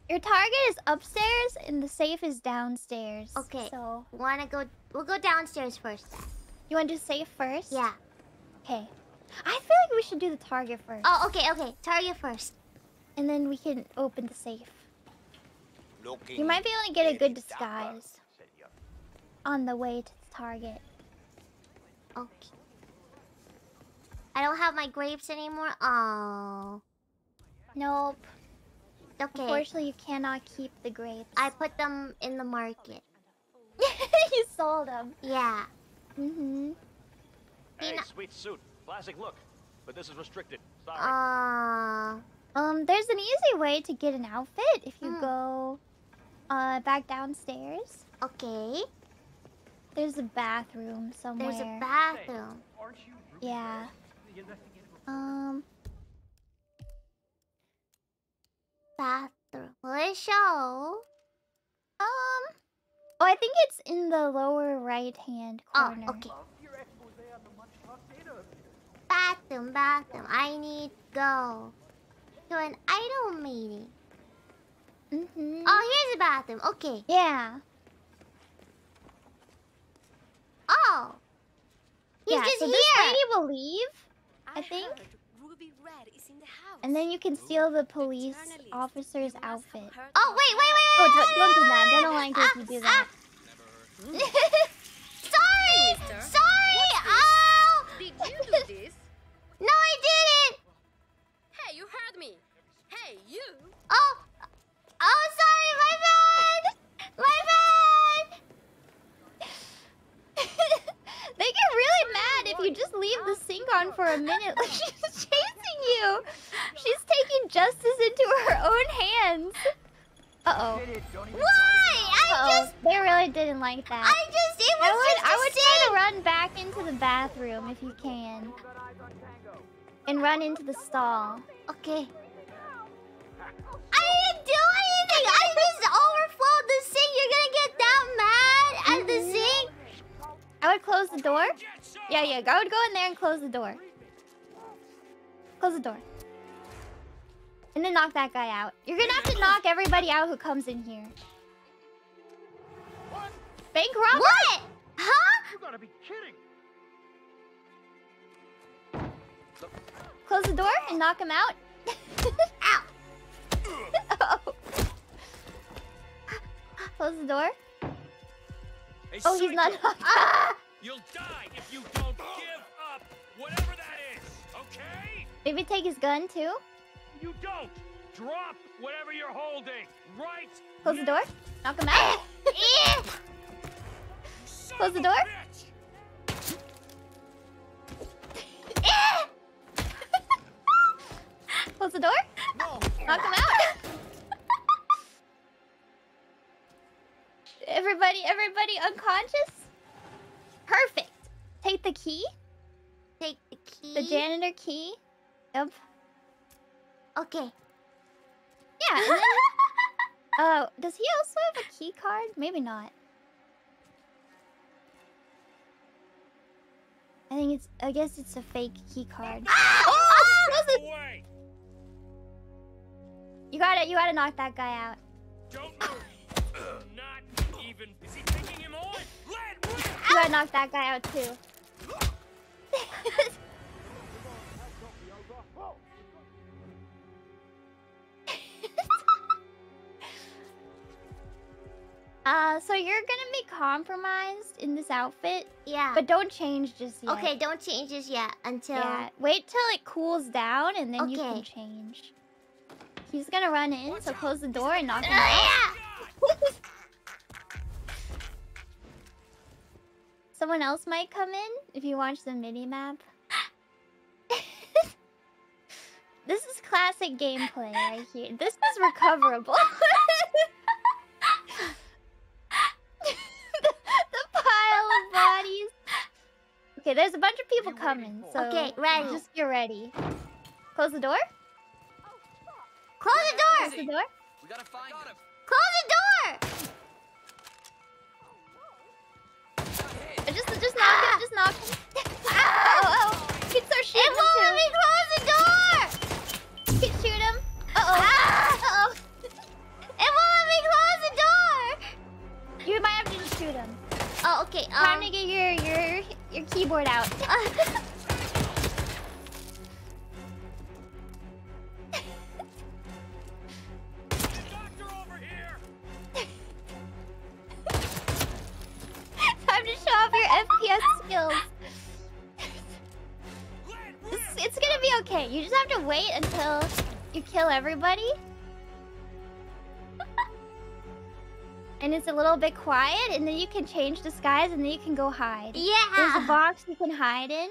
Your target is upstairs, and the safe is downstairs. Okay. So Wanna go? We'll go downstairs first. Then. you want to do safe first? Yeah. Okay. I feel like we should do the target first. Oh, okay, okay. Target first. And then we can open the safe. Looking You might be able to get a good very dapper, disguise on the way to the target. Okay. I don't have my grapes anymore. Oh. Nope. Okay. Unfortunately, you cannot keep the grapes. I put them in the market. you sold them. Yeah. Mm-hmm. Hey, sweet suit. Classic look. But this is restricted. Sorry. Uh. Um, there's an easy way to get an outfit if you Hmm. go uh back downstairs. Okay. There's a bathroom somewhere. There's a bathroom. Aren't you Yeah. Um, Bathroom. Will it show? um. Oh, I think it's in the lower right hand Oh, corner. okay. of your expose on the much talked data of Bathroom, bathroom. I need to go to an idol meeting. Mm-hmm. Oh, here's a bathroom. Okay. yeah. Oh. He's yeah, just so here. this lady will leave. I think. Ruby Red is in the house. And then you can steal the police officer's outfit. Oh wait, wait, wait, Oh, wait, don't, don't do that. They wait, don't wait, like it if you do that. Sorry, Mister, sorry. Oh, Did you do this? no, I didn't. Hey, you heard me. Hey, you. Oh, oh, sorry, my bad, my bad. they get really mad if you just leave the sink on for a minute. Like she's you. She's taking justice into her own hands. Uh oh. Why? I Uh oh. just, They really didn't like that. I just, it was I would, just I a would try to run back into the bathroom if you can. And run into the stall. Okay. I didn't do anything. I just overflowed the sink. You're gonna get that mad at the Mhm. sink? I would close the door. Yeah, yeah. I would go in there and close the door. Close the door. And then knock that guy out. You're gonna have to knock everybody out who comes in here. Bank robber? What? Huh? You gotta be kidding! Close the door and knock him out. Ow. oh. Close the door. Hey, Oh, he's not knocked. You'll die if you don't give up whatever that is, okay? Maybe take his gun too. You don't! Drop whatever you're holding! Right! Close the door. Knock him out. Close the door. Close the door. No! Knock him out. everybody, everybody unconscious? Perfect. Take the key. Take the key. The janitor key. Yep. Okay. Yeah. and then- uh, does he also have a key card? Maybe not. I think it's. I guess it's a fake key card. oh! Close it. Away! You gotta. You gotta knock that guy out. Don't move! Not even. Is he taking him on? Let rip! You gotta knock that guy out too. uh, so you're gonna be compromised in this outfit, Yeah. but don't change just yet. okay, don't change just yet until. Yeah. Wait till it cools down and then you can change. He's gonna run in, so close the door and knock him Oh, out. yeah. Someone else might come in if you watch the mini map. this is classic gameplay right here. This is recoverable. Okay, there's a bunch of people What are you coming, so? Okay, ready. just get ready. Close the door. Close the door. Close the door. We gotta find him. Close the door. Just, just knock him. Just knock him. oh, oh, kids are It won't let me close the door. Kids shoot him. Uh oh. Ah! Uh oh. It won't let me close the door. You might have to just shoot him. Oh, okay. Time Um, to get your your your keyboard out. Doctor over here! Time to show off your FPS skills. It's, it's gonna be okay. You just have to wait until you kill everybody. And it's a little bit quiet, and then you can change disguise, and then you can go hide. Yeah. There's a box you can hide in.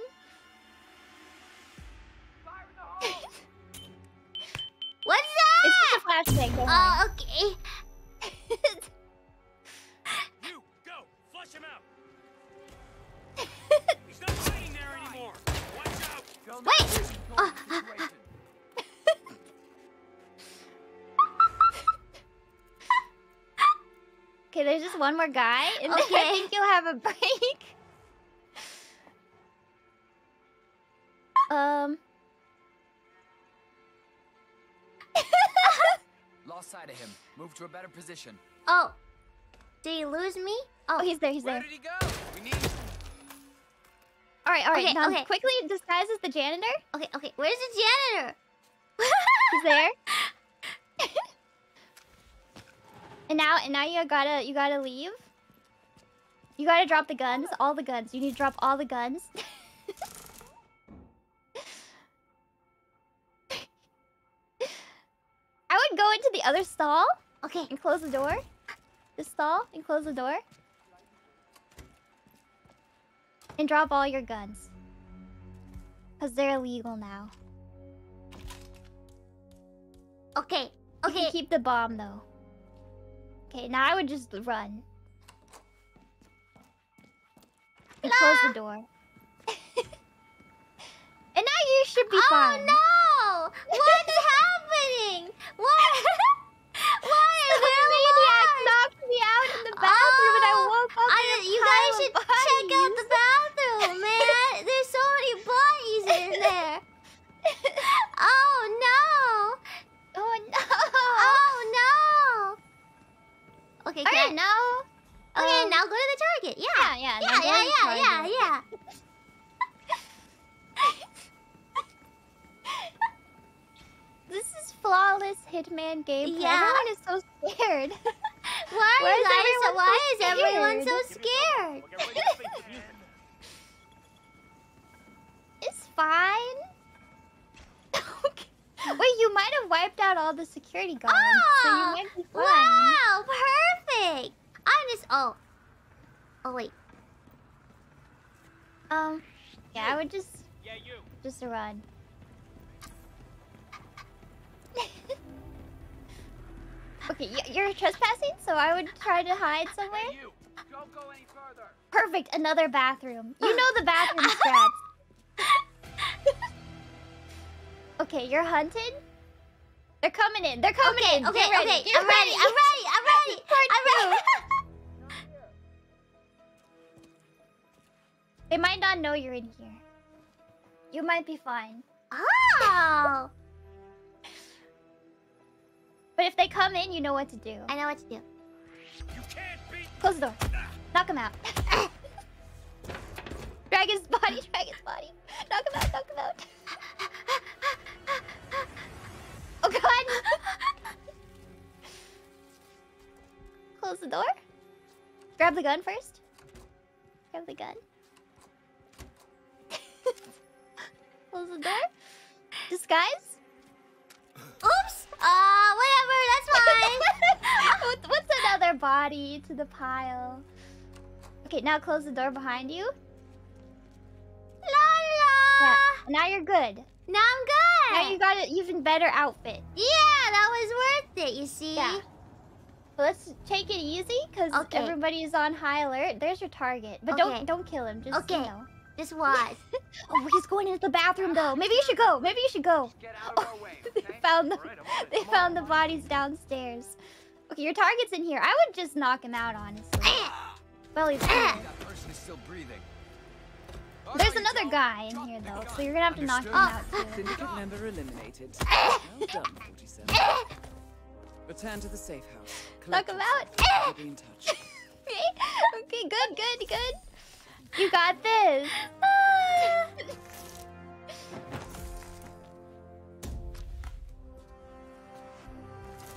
More guy, and then I Okay. think you'll have a break. um. Lost sight of him. Move to a better position. Oh. Did he lose me? Oh, he's there. He's Where there. did he go? We need. All right, all right. Okay, now okay. quickly disguise as the janitor. Okay, okay. Where's the janitor? He's there. And now, and now you gotta, you gotta leave. You gotta drop the guns, all the guns. You need to drop all the guns. I would go into the other stall. Okay. And close the door. The stall and close the door. And drop all your guns. Because they're illegal now. Okay. You can keep the bomb though. Okay, now I would just run. And close the door. and now you should be oh fine. no! What's happening? What? Why are Some there maniac alarms? knocked me out in the oh, bathroom and I Oh, woke up I- in a you guys should check out the bathroom, man. There's so many bodies in there. Oh no! Okay, Alright, can I- now. Okay, um, now go to the target. Yeah, Yeah, yeah, yeah, yeah, yeah, yeah, yeah. This is flawless Hitman gameplay. Yeah. Everyone is so scared. Why, Why is guys? everyone so why is everyone so scared? scared? It's fine. Okay. Wait, you might have wiped out all the security guards, so you Oh, might be wow, perfect. I'm just. Oh. Oh wait. Um, yeah, I would just Yeah, you. just run. okay, y- you're trespassing, so I would try to hide somewhere. Hey, you! Don't go any further! Perfect, another bathroom. You know the bathroom strats. Okay, you're hunted. They're coming in. They're coming Okay, in. okay, Get ready. okay. Get I'm ready. I'm ready. I'm ready. I'm ready. They might not know you're in here. You might be fine. Oh. But if they come in, you know what to do. I know what to do. You can't beat. Close the door. Knock him out. drag his body. Drag his body. Knock him out. Knock him out. Close the door. Grab the gun first. Grab the gun. Close the door. Disguise. Oops. Uh, whatever. That's fine. What- What's another body to the pile? Okay, now close the door behind you. La la. Yeah. Now you're good. Now I'm good. Now you got an even better outfit. Yeah, that was worth it. You see. Yeah. So let's take it easy, cause Okay. everybody is on high alert. There's your target, but Okay. don't don't kill him. Just you Okay. know. Just watch. Oh, he's going into the bathroom though. Maybe you should go. Maybe you should go. Get out of They found the All right, I'm on it, they I'm on found the I'm on it. bodies downstairs. Okay, your target's in here. I would just knock him out, honestly. Ah! well, he's ah! here. That person is still breathing. There's another guy in here though, so you're gonna have to knock him Understood. out too. Syndicate ah! member eliminated. well done, 47. Return to the safe house. Knock Collect him yourself. out. Be in touch. Okay, okay, good, good, good. You got this.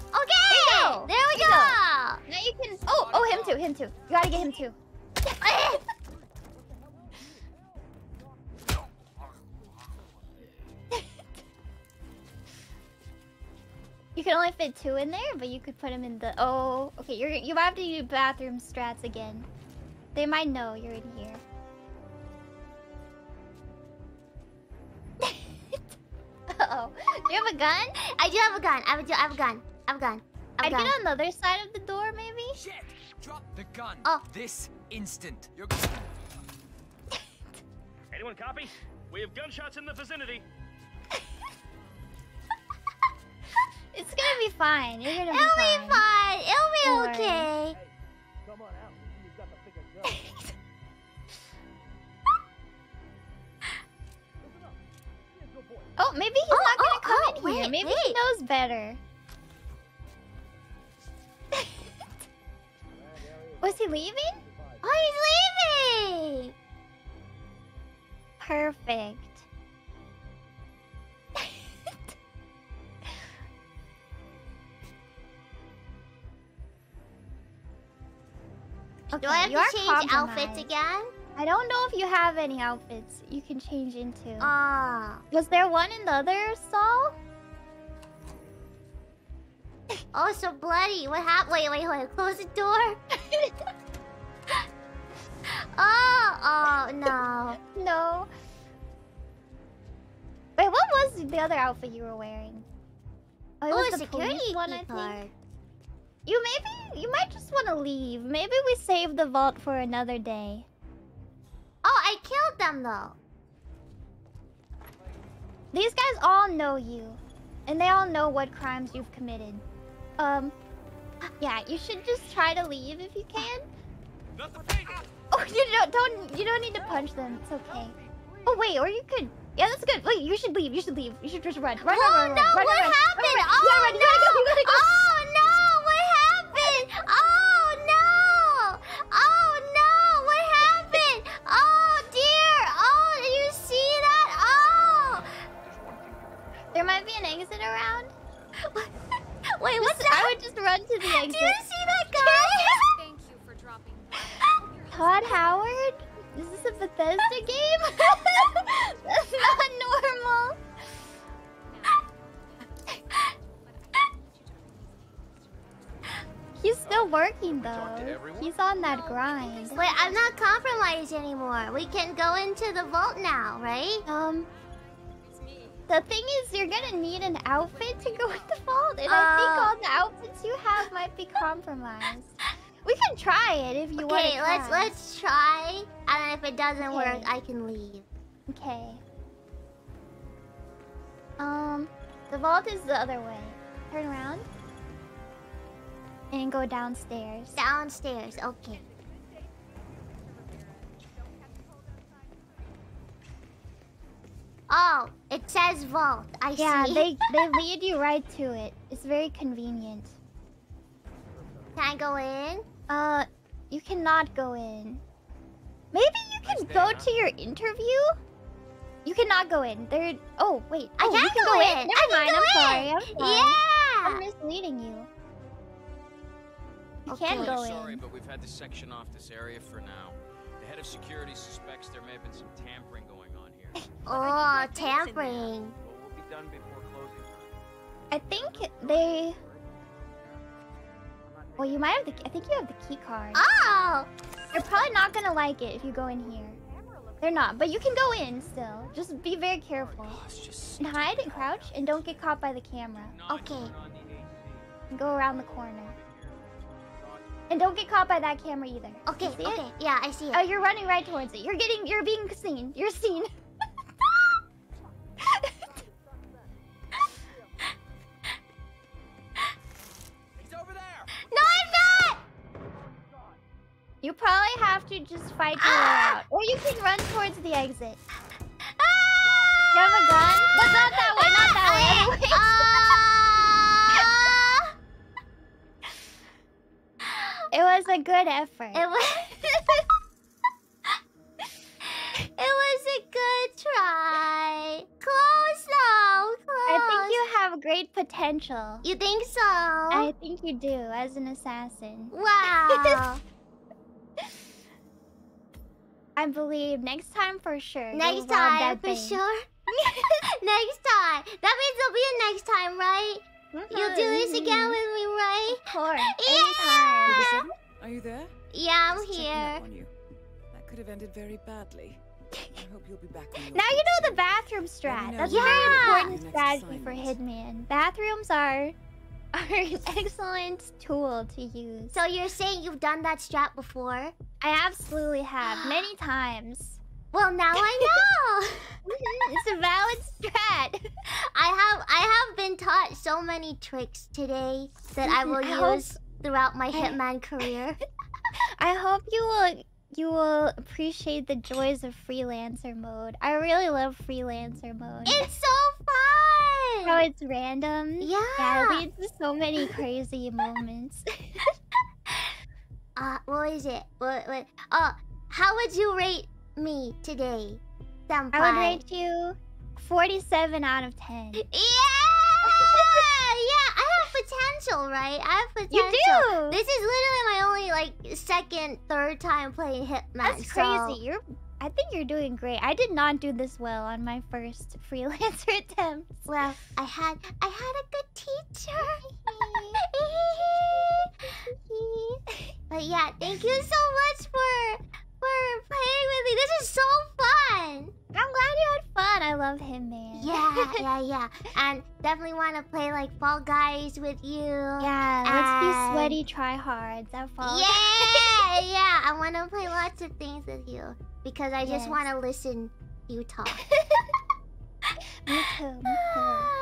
Okay. There we There you go. Now you can. Oh, oh, him too, him too. You gotta get him too. You can only fit two in there, but you could put them in the. Oh, okay. You're you might have to do bathroom strats again. They might know you're in here. uh oh. Do you have a gun? I do have a gun. I have a, I have a gun. I have a gun. I I'd have a get on the other side of the door, maybe. Shit! Drop the gun. Oh. This instant. You're. Anyone copy? We have gunshots in the vicinity. It's gonna be fine. You're gonna It'll be be fine. fine. It'll be Don't worry. okay. Come on out. You've got the bigger gun. Oh, maybe he's Oh, not gonna oh, come oh, in here. maybe wait. he knows better. Was he leaving? Oh, he's leaving. Perfect. Do I have to change outfits again? I don't know if you have any outfits you can change into. Ah. Was there one in the other stall? Oh, so bloody. What happened? Wait, wait, wait. Close the door. oh, oh, no. No. Wait, what was the other outfit you were wearing? Oh, it Oh, was a the security one, I think. You maybe you might just want to leave. Maybe we save the vault for another day. Oh, I killed them though. These guys all know you, and they all know what crimes you've committed. Um, yeah, you should just try to leave if you can. Oh, you don't don't you don't need to punch them. It's okay. Oh wait, or you could. Yeah, that's good. Wait, you should leave. You should leave. You should just run. Run, oh run, run, no, run, run, what run, happened? Run, run, Oh run. You no! gotta go. You gotta go. Oh no! What happened? Oh no! Oh no! What happened? Oh dear! Oh, did you see that? Oh! There might be an exit around. Wait, what's that? I would just run to the exit. Do you see that guy? Thank you for dropping. Todd Howard? Is this a Bethesda game? That's not normal. He's still working though. He's on that grind. Wait, I'm not compromised anymore. We can go into the vault now, right? Um, the thing is, you're gonna need an outfit to go in the vault, and I Uh. think all the outfits you have might be compromised. We can try it if you want. To. Okay, let's let's try, and if it doesn't work, I can leave. Okay. Um, the vault is the other way. Turn around. And go downstairs. Downstairs, okay. Oh, it says vault. I Yeah, see. they they lead you right to it. It's very convenient. Can I go in? Uh, you cannot go in. Maybe you can go to your interview. You cannot go in. There. Oh wait. I oh, you can can go go in. in. I Never can mind. go I'm sorry. I'm sorry. Yeah. I'm misleading you. You Okay. can go Sorry, but we've had to section off this area for now. The head of security suspects there may have been some tampering going on here. Eh, oh, tampering. We'll be done before closing time. I think they. Well, you might have the. I think you have the key card. Oh. You're probably not gonna like it if you go in here. They're not, but you can go in still. Just be very careful. Oh, and hide and crouch, and don't get caught by the camera. Okay. Go around the corner. And don't get caught by that camera either. Okay. You see it? Okay. Yeah, I see it. Oh, you're running right towards it. You're getting. You're being seen. You're seen. He's over there. No, I'm not. You probably have to just fight your way ah! out, or you can run towards the exit. Ah! You have a gun? But not that way. Not that way. Ah! Other way. Ah. It was a good effort. It was. it was a good try. Close though. Close. I think you have great potential. You think so? I think you do as an assassin. Wow. I believe next time for sure. next time, for thing. sure. next time. That means there'll be a next time, right? You'll do this again with me, right? Of course. Yeah. Anytime. Are you there? Yeah, I'm Just here. up on you. That could have ended very badly. I hope you'll be back on Now you know the bathroom Let strat. me That's know a very important for your strategy for assignment. Hitman. Bathrooms are are an excellent tool to use. So you're saying you've done that strat before? I absolutely have many times. Well, now I know. it's a valid strat. I have I have been taught so many tricks today that I will I hope- use throughout my Hitman career. I hope you will you will appreciate the joys of freelancer mode. I really love freelancer mode. It's so fun. How it's random. Yeah. Yeah, it leads to so many crazy moments. Uh, what is it? What, what? Oh, how would you rate me today? Senpai. I would rate you 47 out of 10. Yeah! yeah, I have potential, right? I have potential. You do! This is literally my only like second, third time playing Hitman. That's so- crazy. You're I think you're doing great. I did not do this well on my first freelancer attempt. Well, I had I had a good teacher. but yeah, thank you so much for for playing with me. This is so fun. I'm glad you had fun. I love him, man. Yeah, yeah, yeah. And definitely want to play like Fall Guys with you. Yeah, let's be sweaty tryhards. That fall. Yeah, yeah. I want to play lots of things with you because I just want to listen you talk. Me too. Me too.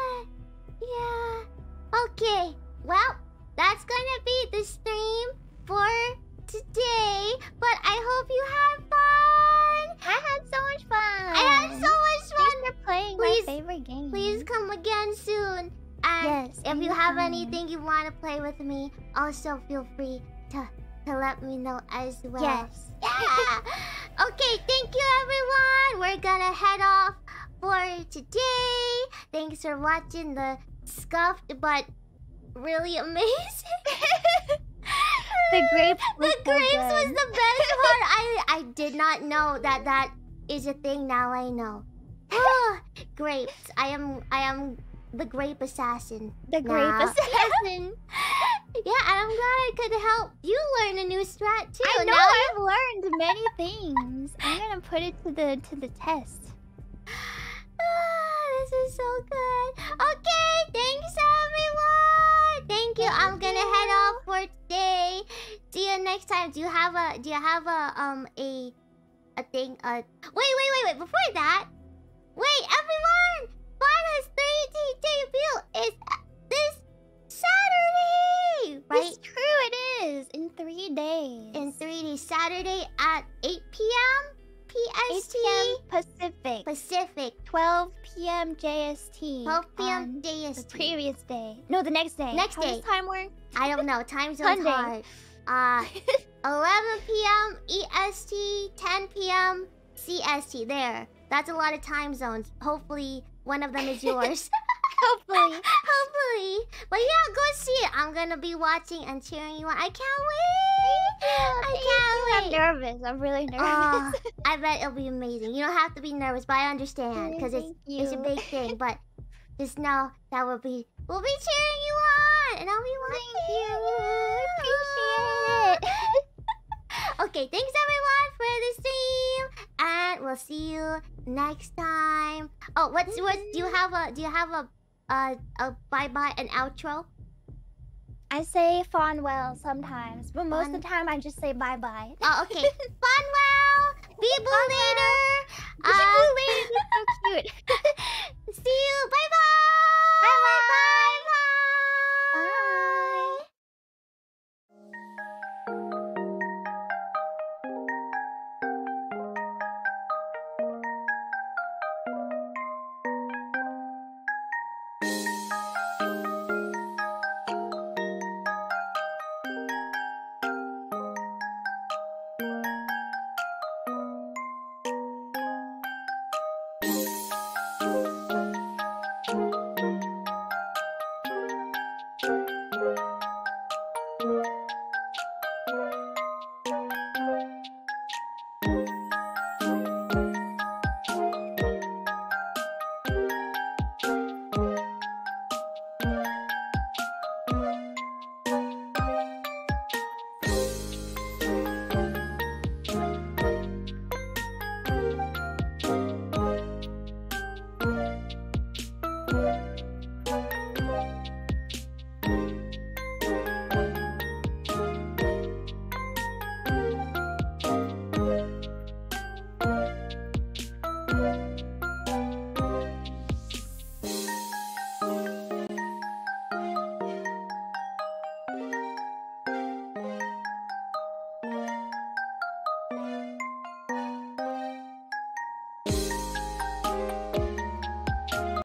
Also feel free to to let me know as well. Yes. Yeah. okay, thank you everyone. We're gonna head off for today. Thanks for watching the scuffed but really amazing. The grapes the so grapes was the best part. I I did not know that that is a thing. Now I know. Grapes. I am I am the grape assassin. The grape now. assassin. yeah, and I'm glad I could help you learn a new strat too. I know now I've learned many things. I'm gonna put it to the to the test. Ah, this is so good. Okay, thanks everyone. Thank you. I'm gonna head off for today. See you next time. Do you have a do you have a um a a thing uh wait wait wait wait before that wait everyone Fauna's 3D debut is this Saturday right It's true, it is in three days. in 3D Saturday at 8 p.m. PST. 8 PST p.m. Pacific, Pacific 12 p.m. JST. 12 p.m. on The previous day. No, the next day. Next How day. does time work? I don't know. Time zone's hard. Uh, 11 p.m. EST, 10 p.m. CST. There. That's a lot of time zones. Hopefully, one of them is yours. Hopefully. Hopefully. But yeah, go see it. I'm gonna be watching and cheering you on. I can't wait. I can't wait. I'm nervous. I'm really nervous. Ah, I bet it'll be amazing. You don't have to be nervous, but I understand because it's Thank it's a big thing. But just know that we'll be we'll be cheering you on, and I'll be watching Thank you. Appreciate it okay, thanks everyone for the stream, and we'll see you next time. Oh, what's what's do you have a do you have a uh a, a bye bye an outro? I say farewell sometimes, but most Fun. of the time I just say bye bye. Oh, okay. farewell. People later. People uh, later. So cute. See you. Bye bye. Bye bye. bye. bye.